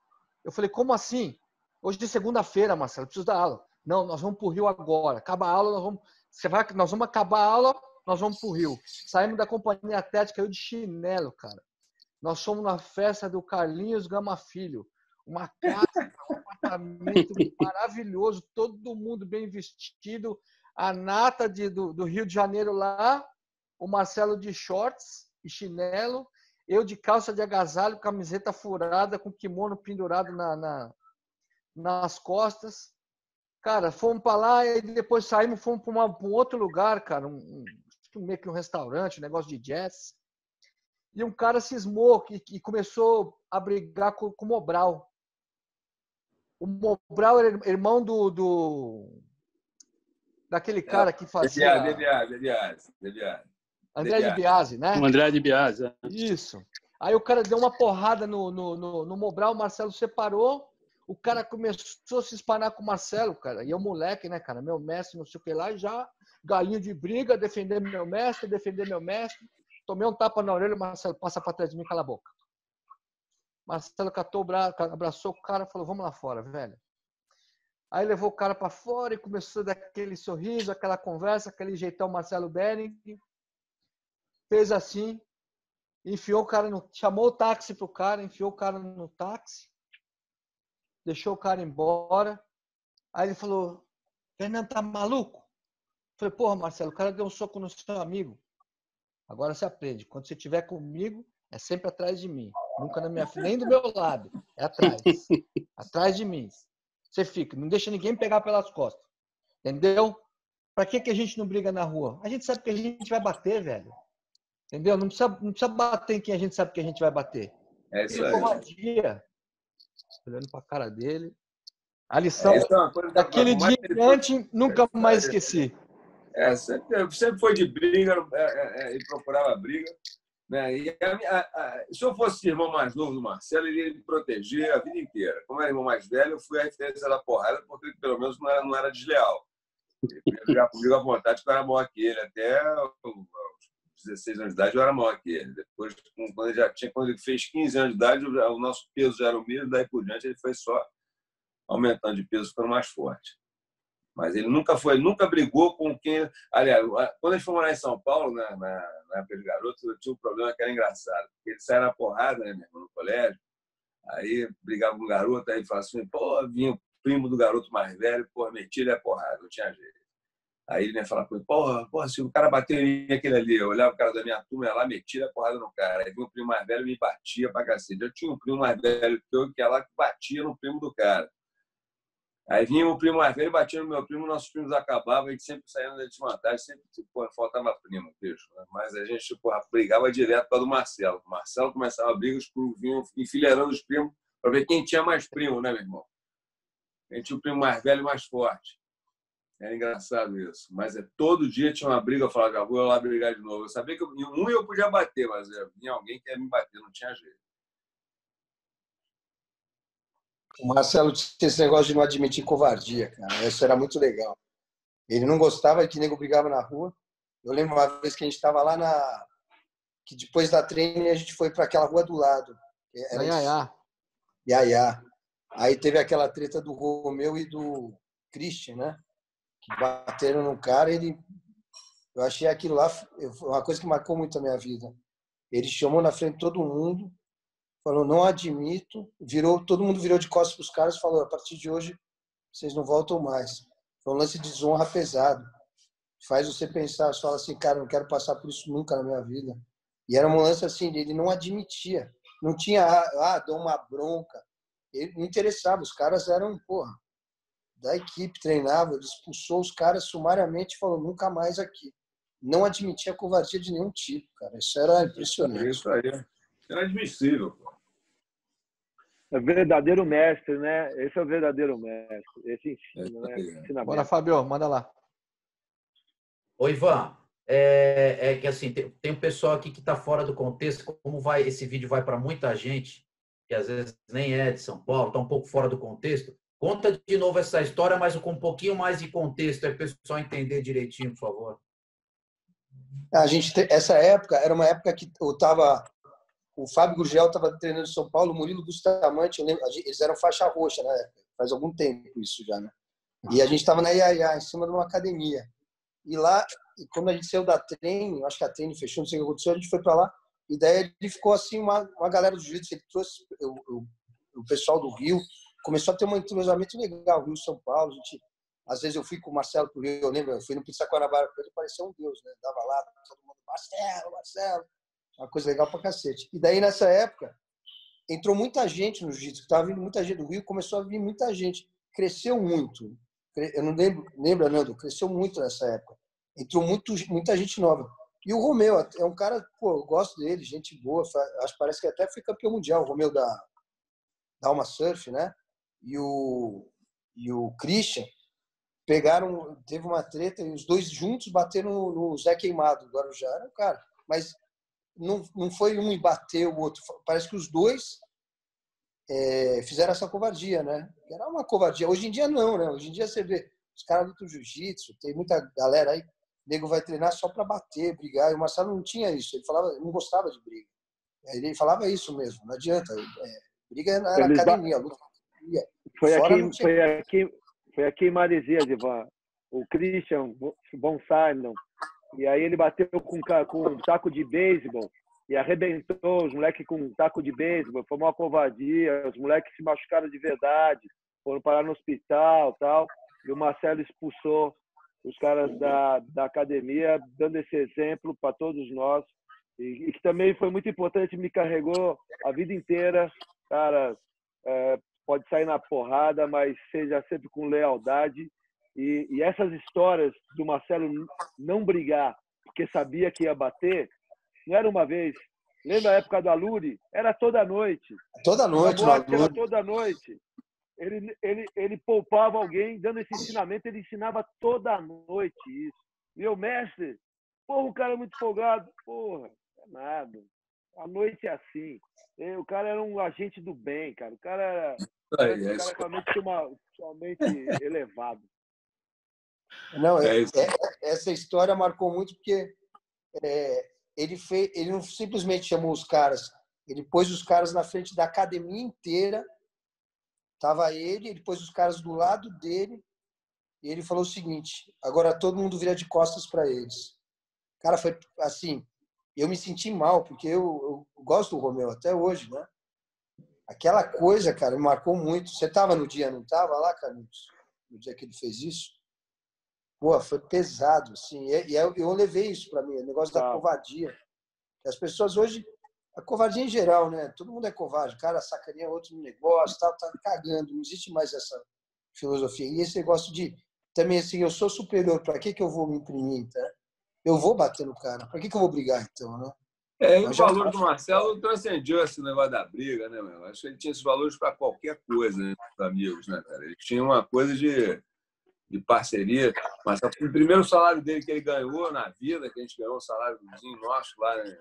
Eu falei, como assim? Hoje de segunda-feira, Marcelo, preciso dar aula. Não, nós vamos para o Rio agora. Acaba a aula, nós vamos. Você vai, nós vamos acabar a aula, nós vamos para o Rio. Saímos da companhia Atlética, eu de chinelo, cara. Nós fomos na festa do Carlinhos Gama Filho. Uma casa, um apartamento maravilhoso, todo mundo bem vestido. A nata de, do, do Rio de Janeiro lá, o Marcelo de shorts e chinelo, eu de calça de agasalho, camiseta furada, com kimono pendurado na, na nas costas. Cara, fomos para lá e depois saímos, fomos para um outro lugar, cara, um, um, meio que um restaurante, um negócio de jazz. E um cara cismou e, e começou a brigar com, com o Mobral. O Mobral era irmão do, do daquele cara que fazia. De Biase, de Biase, de Biase. André de Biase, né? O André de Biase. É. Isso. Aí o cara deu uma porrada no, no, no, no Mobral, o Marcelo separou o cara começou a se espanar com o Marcelo, cara. E eu, moleque, né, cara? Meu mestre, não sei o que lá, já galinho de briga, defender meu mestre, defender meu mestre. Tomei um tapa na orelha, Marcelo, passa para trás de mim, cala a boca. Marcelo catou o braço, abraçou o cara e falou: Vamos lá fora, velho. Aí levou o cara para fora e começou daquele sorriso, aquela conversa, aquele jeitão Marcelo Bering. Fez assim, enfiou o cara no. chamou o táxi pro cara, enfiou o cara no táxi deixou o cara embora. Aí ele falou: Fernando, tá maluco? Eu falei: Porra, Marcelo, o cara deu um soco no seu amigo. Agora você aprende. Quando você estiver comigo, é sempre atrás de mim. Nunca na minha frente, nem do meu lado. É atrás. atrás de mim. Você fica. Não deixa ninguém pegar pelas costas. Entendeu? Pra que, que a gente não briga na rua? A gente sabe que a gente vai bater, velho. Entendeu? Não precisa, não precisa bater em quem a gente sabe que a gente vai bater. É isso aí. Covardia olhando para a cara dele. A lição é, é daquele dia em diante, nunca mais esqueci. É, sempre, sempre foi de briga, é, é, ele procurava briga. Né? E a, a, se eu fosse irmão mais novo do Marcelo, ele ia me proteger a vida inteira. Como era irmão mais velho, eu fui a referência da porrada, porque pelo menos não era, não era desleal. Ele jogar comigo à vontade, que eu era maior que ele. Até os 16 anos de idade, eu era maior que ele. Depois, quando ele, já tinha, quando ele fez 15 anos de idade, o nosso peso já era o mesmo, daí por diante ele foi só aumentando de peso, ficando mais forte. Mas ele nunca foi, nunca brigou com quem. Aliás, quando ele foi morar em São Paulo, na, na, na época de garoto, eu tinha um problema que era engraçado. Ele saía na porrada, né, no colégio. Aí brigava com o garoto, aí falava assim: pô, vinha o primo do garoto mais velho, pô, metia ele a porrada, não tinha jeito. Aí ele ia falar com ele, porra, porra, se o cara bateu em mim aquele ali, eu olhava o cara da minha turma, ia lá, metia a porrada no cara. Aí vinha o primo mais velho me batia pra cacete. Eu tinha um primo mais velho que eu, que ia lá batia no primo do cara. Aí vinha o primo mais velho, batia no meu primo, nossos primos acabavam, a gente sempre saía de desvantagem, sempre porra, faltava primo, bicho. Né? Mas a gente porra, brigava direto para do Marcelo. O Marcelo começava a briga, os primos vinham enfileirando os primos para ver quem tinha mais primo, né, meu irmão? A gente tinha o primo mais velho e mais forte. Era engraçado isso. Mas é, todo dia tinha uma briga, eu falava, já vou lá brigar de novo. Eu sabia que em um eu podia bater, mas é, vinha alguém que ia me bater, não tinha jeito. O Marcelo tinha esse negócio de não admitir covardia, cara. Isso era muito legal. Ele não gostava que nego brigava na rua. Eu lembro uma vez que a gente estava lá na. que depois da treino a gente foi para aquela rua do lado. Era Iaiá. Iaiá. Aí teve aquela treta do Romeu e do Christian, né? Bateram no cara, ele eu achei aquilo lá uma coisa que marcou muito a minha vida. Ele chamou na frente todo mundo, falou: "Não admito". Virou, todo mundo virou de costas para os caras e falou: "A partir de hoje vocês não voltam mais". Foi um lance de desonra pesado. Faz você pensar, você fala assim: "Cara, não quero passar por isso nunca na minha vida". E era um lance assim, ele não admitia. Não tinha, ah, ah dou uma bronca. Ele não interessava, os caras eram, porra, da equipe, treinava, ele expulsou os caras sumariamente e falou: nunca mais aqui. Não admitia covardia de nenhum tipo, cara. Isso era impressionante. Isso aí. Era admissível. É verdadeiro mestre, né? Esse é o verdadeiro mestre. Esse ensino, né? Ensina Bora, Fabio, manda lá. Oi, Ivan. É, é que assim, tem, tem um pessoal aqui que está fora do contexto. Como vai esse vídeo vai para muita gente, que às vezes nem é de São Paulo, está um pouco fora do contexto. Conta de novo essa história, mas com um pouquinho mais de contexto, para o pessoal entender direitinho, por favor. A gente, essa época era uma época que eu estava o Fábio Gurgel estava treinando em São Paulo, o Murilo Bustamante, lembro, eles eram faixa roxa época, faz algum tempo isso já, né? E a gente estava na IAIA, em cima de uma academia. E lá, quando a gente saiu da treino, acho que a treino fechou, não sei o que aconteceu, a gente foi para lá, e daí ele ficou assim, uma, uma galera do jiu-jitsu, ele trouxe o, o, o, pessoal do Rio, começou a ter um entrosamento legal, Rio São Paulo, a gente, às vezes eu fui com o Marcelo pro Rio, eu lembro, eu fui no Pizza Guanabara, ele parecia um deus, né? Dava lá, todo mundo, Marcelo, Marcelo, uma coisa legal pra cacete. E daí, nessa época, entrou muita gente no jiu-jitsu, estava vindo muita gente do Rio, começou a vir muita gente. Cresceu muito. Eu não lembro, lembra, Nando? Cresceu muito nessa época. Entrou muito, muita gente nova. E o Romeu é um cara, pô, eu gosto dele, gente boa. Acho parece que até foi campeão mundial, o Romeu da, da Alma Surf, né? E o, e o Christian pegaram, teve uma treta e os dois juntos bateram no, no Zé Queimado, do Guarujá. Era um cara. Mas não, não foi um e bateu o outro. Parece que os dois é, fizeram essa covardia, né? Era uma covardia. Hoje em dia não, né? Hoje em dia você vê os caras do jiu-jitsu, tem muita galera aí, nego vai treinar só para bater, brigar. E o Marcelo não tinha isso. Ele falava, não gostava de briga. Ele falava isso mesmo. Não adianta. É, briga na, na academia, luta foi aqui, foi aqui, foi aqui em Maresia, Ivan. O Christian Von Simon e aí ele bateu com, com um taco de beisebol e arrebentou os moleques com um taco de beisebol. Foi uma covardia. Os moleques se machucaram de verdade. Foram parar no hospital tal. E o Marcelo expulsou os caras da, da academia, dando esse exemplo para todos nós. E, e, que também foi muito importante, me carregou a vida inteira. Cara, é, pode sair na porrada, mas seja sempre com lealdade e, e, essas histórias do Marcelo não brigar porque sabia que ia bater, não era uma vez. Lembra a época do Aluri? Era toda noite. Toda noite, Era toda noite. Ele, ele, ele poupava alguém dando esse ensinamento, ele ensinava toda noite isso. Meu mestre, porra, o cara é muito folgado. Porra, é nada. A noite é assim. O cara era um agente do bem, cara. O cara era, era um cara realmente tinha uma, uma mente elevado. Não, é, é, é essa história marcou muito porque é, ele, fez, ele não simplesmente chamou os caras, ele pôs os caras na frente da academia inteira. Tava ele, ele pôs os caras do lado dele e ele falou o seguinte: agora todo mundo vira de costas para eles. Cara, foi assim. Eu me senti mal porque eu, eu gosto do Romeu até hoje, né? Aquela coisa, cara, me marcou muito. Você tava no dia, não tava lá, Carlos? No dia que ele fez isso? Pô, foi pesado, assim. E, eu, eu levei isso para mim, o negócio da covardia. As pessoas hoje, a covardia em geral, né? Todo mundo é covarde. O cara sacaneia outro no negócio, tá, tá cagando. Não existe mais essa filosofia. E esse negócio de, também assim, eu sou superior, para que, que eu vou me imprimir? Tá? Eu vou bater no cara, para que, que eu vou brigar, então, né? É, e o valor do Marcelo transcendia esse negócio da briga, né, meu? Acho que ele tinha esses valores para qualquer coisa, né, os amigos, né, cara? Ele tinha uma coisa de de parceria. Mas o primeiro salário dele que ele ganhou na vida, que a gente ganhou um saláriozinho nosso lá na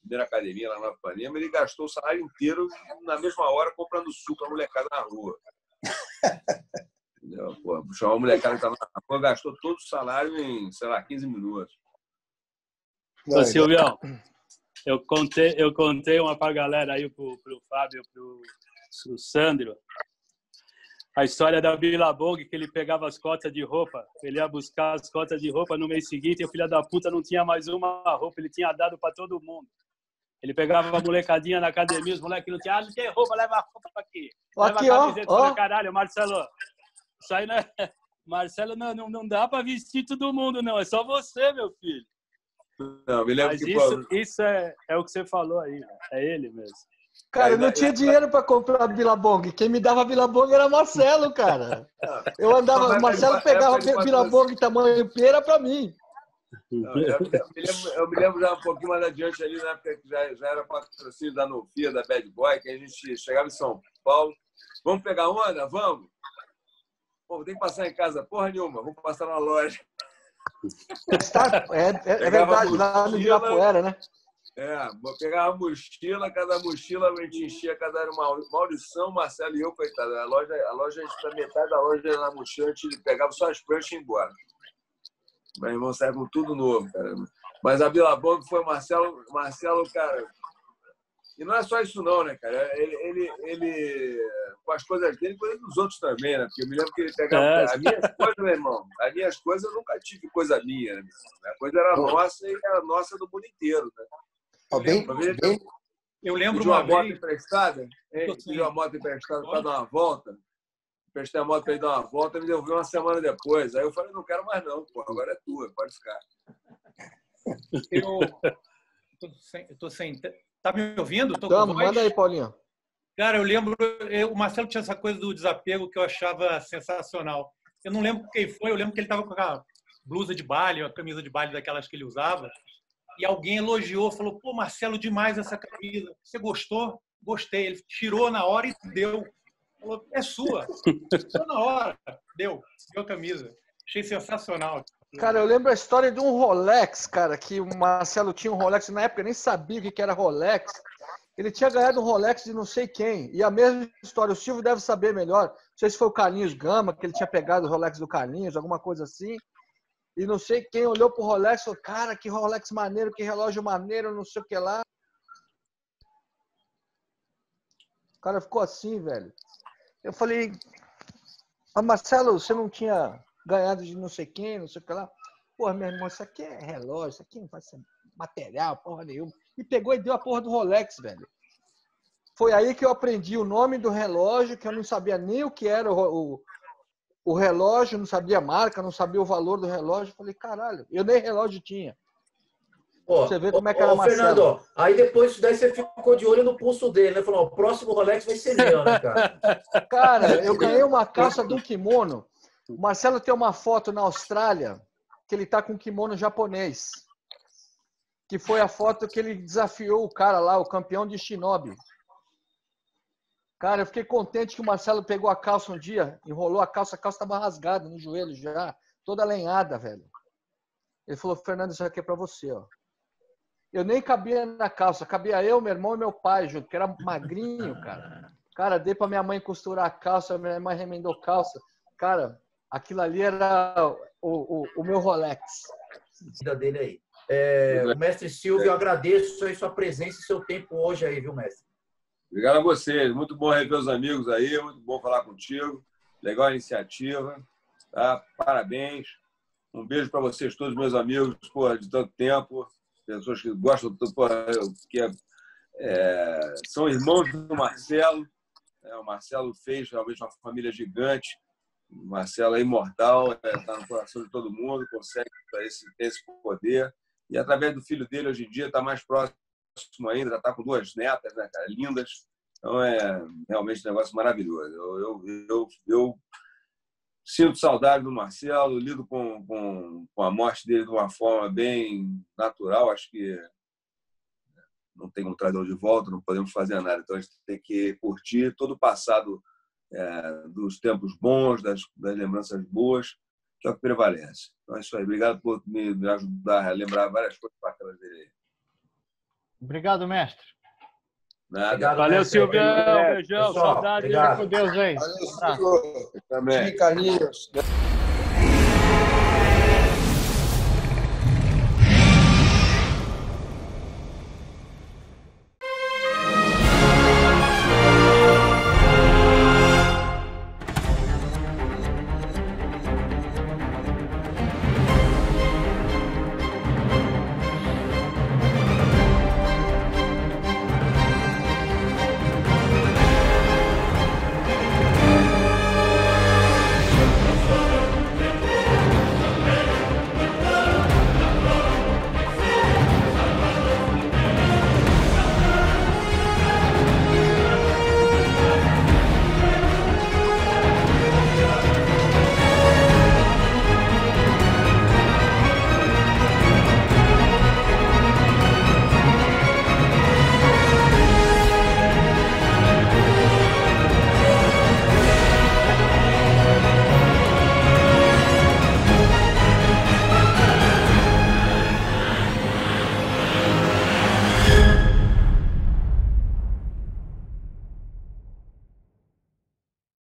primeira academia, lá na Panema, ele gastou o salário inteiro na mesma hora comprando suco a molecada na rua. Entendeu? Pô, chamar a molecada que estava na rua, gastou todo o salário em, sei lá, 15 minutos. Ô, Silvião, eu contei, eu contei uma para a galera aí, pro, pro Fábio, pro, pro Sandro, a história da Billabong, que ele pegava as cotas de roupa, ele ia buscar as cotas de roupa no mês seguinte e o filho da puta não tinha mais uma roupa, ele tinha dado para todo mundo. Ele pegava a molecadinha na academia, os moleques não tinham, ah, não tem roupa, leva a roupa aqui. Leva aqui, a camiseta ó, ó. caralho, Marcelo. Isso aí não é... Marcelo, não, não, não dá para vestir todo mundo, não. É só você, meu filho. Não, me lembro Mas que, isso, pô... isso é, é o que você falou aí. É ele mesmo. Cara, eu não tinha dinheiro para comprar Billabong. Quem me dava Billabong era Marcelo, cara. Eu andava, Marcelo pegava Billabong tamanho pera para mim. Não, eu, me lembro, eu, me lembro, já um pouquinho mais adiante ali, na época que já, já era patrocínio da Nofia, da Bad Boy, que a gente chegava em São Paulo. Vamos pegar onda? Vamos? Pô, tem que passar em casa. Porra nenhuma, vamos passar na loja. É, é, é verdade, lá no Ibirapuera, né? É, vou pegar a mochila, cada mochila a gente enchia, cada era uma Maurição, Marcelo e eu, coitado. A loja, a loja, a metade da loja era na mochila, a gente pegava só as pranchas e ia embora. Meu irmão saiu com tudo novo, cara. Mas a Vila Bong foi Marcelo, Marcelo, cara, E não é só isso não, né, cara? Ele, ele, ele com as coisas dele, coisas dos outros também, né? Porque eu me lembro que ele pegava é. as minhas coisas, meu irmão. As minhas coisas eu nunca tive coisa minha, né? A coisa era nossa e era nossa do mundo inteiro, né? Eu bem, lembro, bem... Eu lembro uma, uma moto vez... emprestada, pediu uma moto emprestada para dar uma volta. Prestei a moto para ele dar uma volta, me devolveu uma semana depois. Aí eu falei, não quero mais não, pô, agora é tua, pode ficar. Eu tô sem, tô sem Tá me ouvindo? Tô Tamo, manda aí, Paulinho. Cara, eu lembro, eu, o Marcelo tinha essa coisa do desapego que eu achava sensacional. Eu não lembro quem foi, eu lembro que ele estava com a blusa de baile, a camisa de baile daquelas que ele usava, e alguém elogiou, falou: pô, Marcelo, demais essa camisa. Você gostou? Gostei. Ele tirou na hora e deu. Falou: é sua. Tirou na hora, deu, deu a camisa. Achei sensacional. Cara, eu lembro a história de um Rolex, cara, que o Marcelo tinha um Rolex, na época eu nem sabia o que era Rolex. Ele tinha ganhado um Rolex de não sei quem. E a mesma história, o Silvio deve saber melhor. Não sei se foi o Carlinhos Gama, que ele tinha pegado o Rolex do Carlinhos, alguma coisa assim. E não sei quem olhou pro Rolex e falou, cara, que Rolex maneiro, que relógio maneiro, não sei o que lá. O cara ficou assim, velho. Eu falei, ah, Marcelo, você não tinha ganhado de não sei quem, não sei o que lá. Porra, meu irmão, isso aqui é relógio, isso aqui não vai ser material, porra nenhuma. E pegou e deu a porra do Rolex, velho. Foi aí que eu aprendi o nome do relógio, que eu não sabia nem o que era o, o, o relógio, não sabia a marca, não sabia o valor do relógio. Falei, caralho, eu nem relógio tinha. Pô, você vê como é que era ô, Fernando, aí depois daí você ficou de olho no pulso dele, né? Falou, o próximo Rolex vai ser meu, né, cara? Cara, eu ganhei uma calça do kimono o Marcelo tem uma foto na Austrália que ele está com um kimono japonês. Que foi a foto que ele desafiou o cara lá, o campeão de Shinobi. Cara, eu fiquei contente que o Marcelo pegou a calça um dia, enrolou a calça, a calça estava rasgada no joelho já, toda lenhada, velho. Ele falou, Fernando, isso aqui é para você, ó. Eu nem cabia na calça, cabia eu, meu irmão e meu pai junto, que era magrinho, cara. Cara, dei para minha mãe costurar a calça, minha mãe remendou calça. Cara, Aquilo ali era o, o, o meu Rolex. Vida dele aí. É, o mestre Silvio, eu agradeço a sua presença e seu tempo hoje aí, viu, mestre? Obrigado a vocês. Muito bom rever os amigos aí, muito bom falar contigo. Legal a iniciativa. Tá? Parabéns. Um beijo para vocês todos, meus amigos, porra, de tanto tempo. Pessoas que gostam, porra, que é, é, são irmãos do Marcelo. É, o Marcelo fez realmente uma família gigante. Marcelo é imortal, está é, no coração de todo mundo, consegue esse, esse poder. E através do filho dele, hoje em dia, está mais próximo ainda, já está com duas netas, né, cara, lindas. Então é realmente um negócio maravilhoso. Eu, eu, eu, eu sinto saudade do Marcelo, lido com, com, com, a morte dele de uma forma bem natural. Acho que não tem como trazer de volta, não podemos fazer nada. Então a gente tem que curtir todo o passado é, dos tempos bons, das, das, lembranças boas, que é o que prevalece. Então é isso aí. Obrigado por me, me ajudar a lembrar várias coisas bacanas dele. Obrigado, mestre. Nada. Obrigado, Valeu, Silvio. Beijão, saudade. Obrigado. Com Deus, gente. Valeu, Silvio. Também. Carlinhos.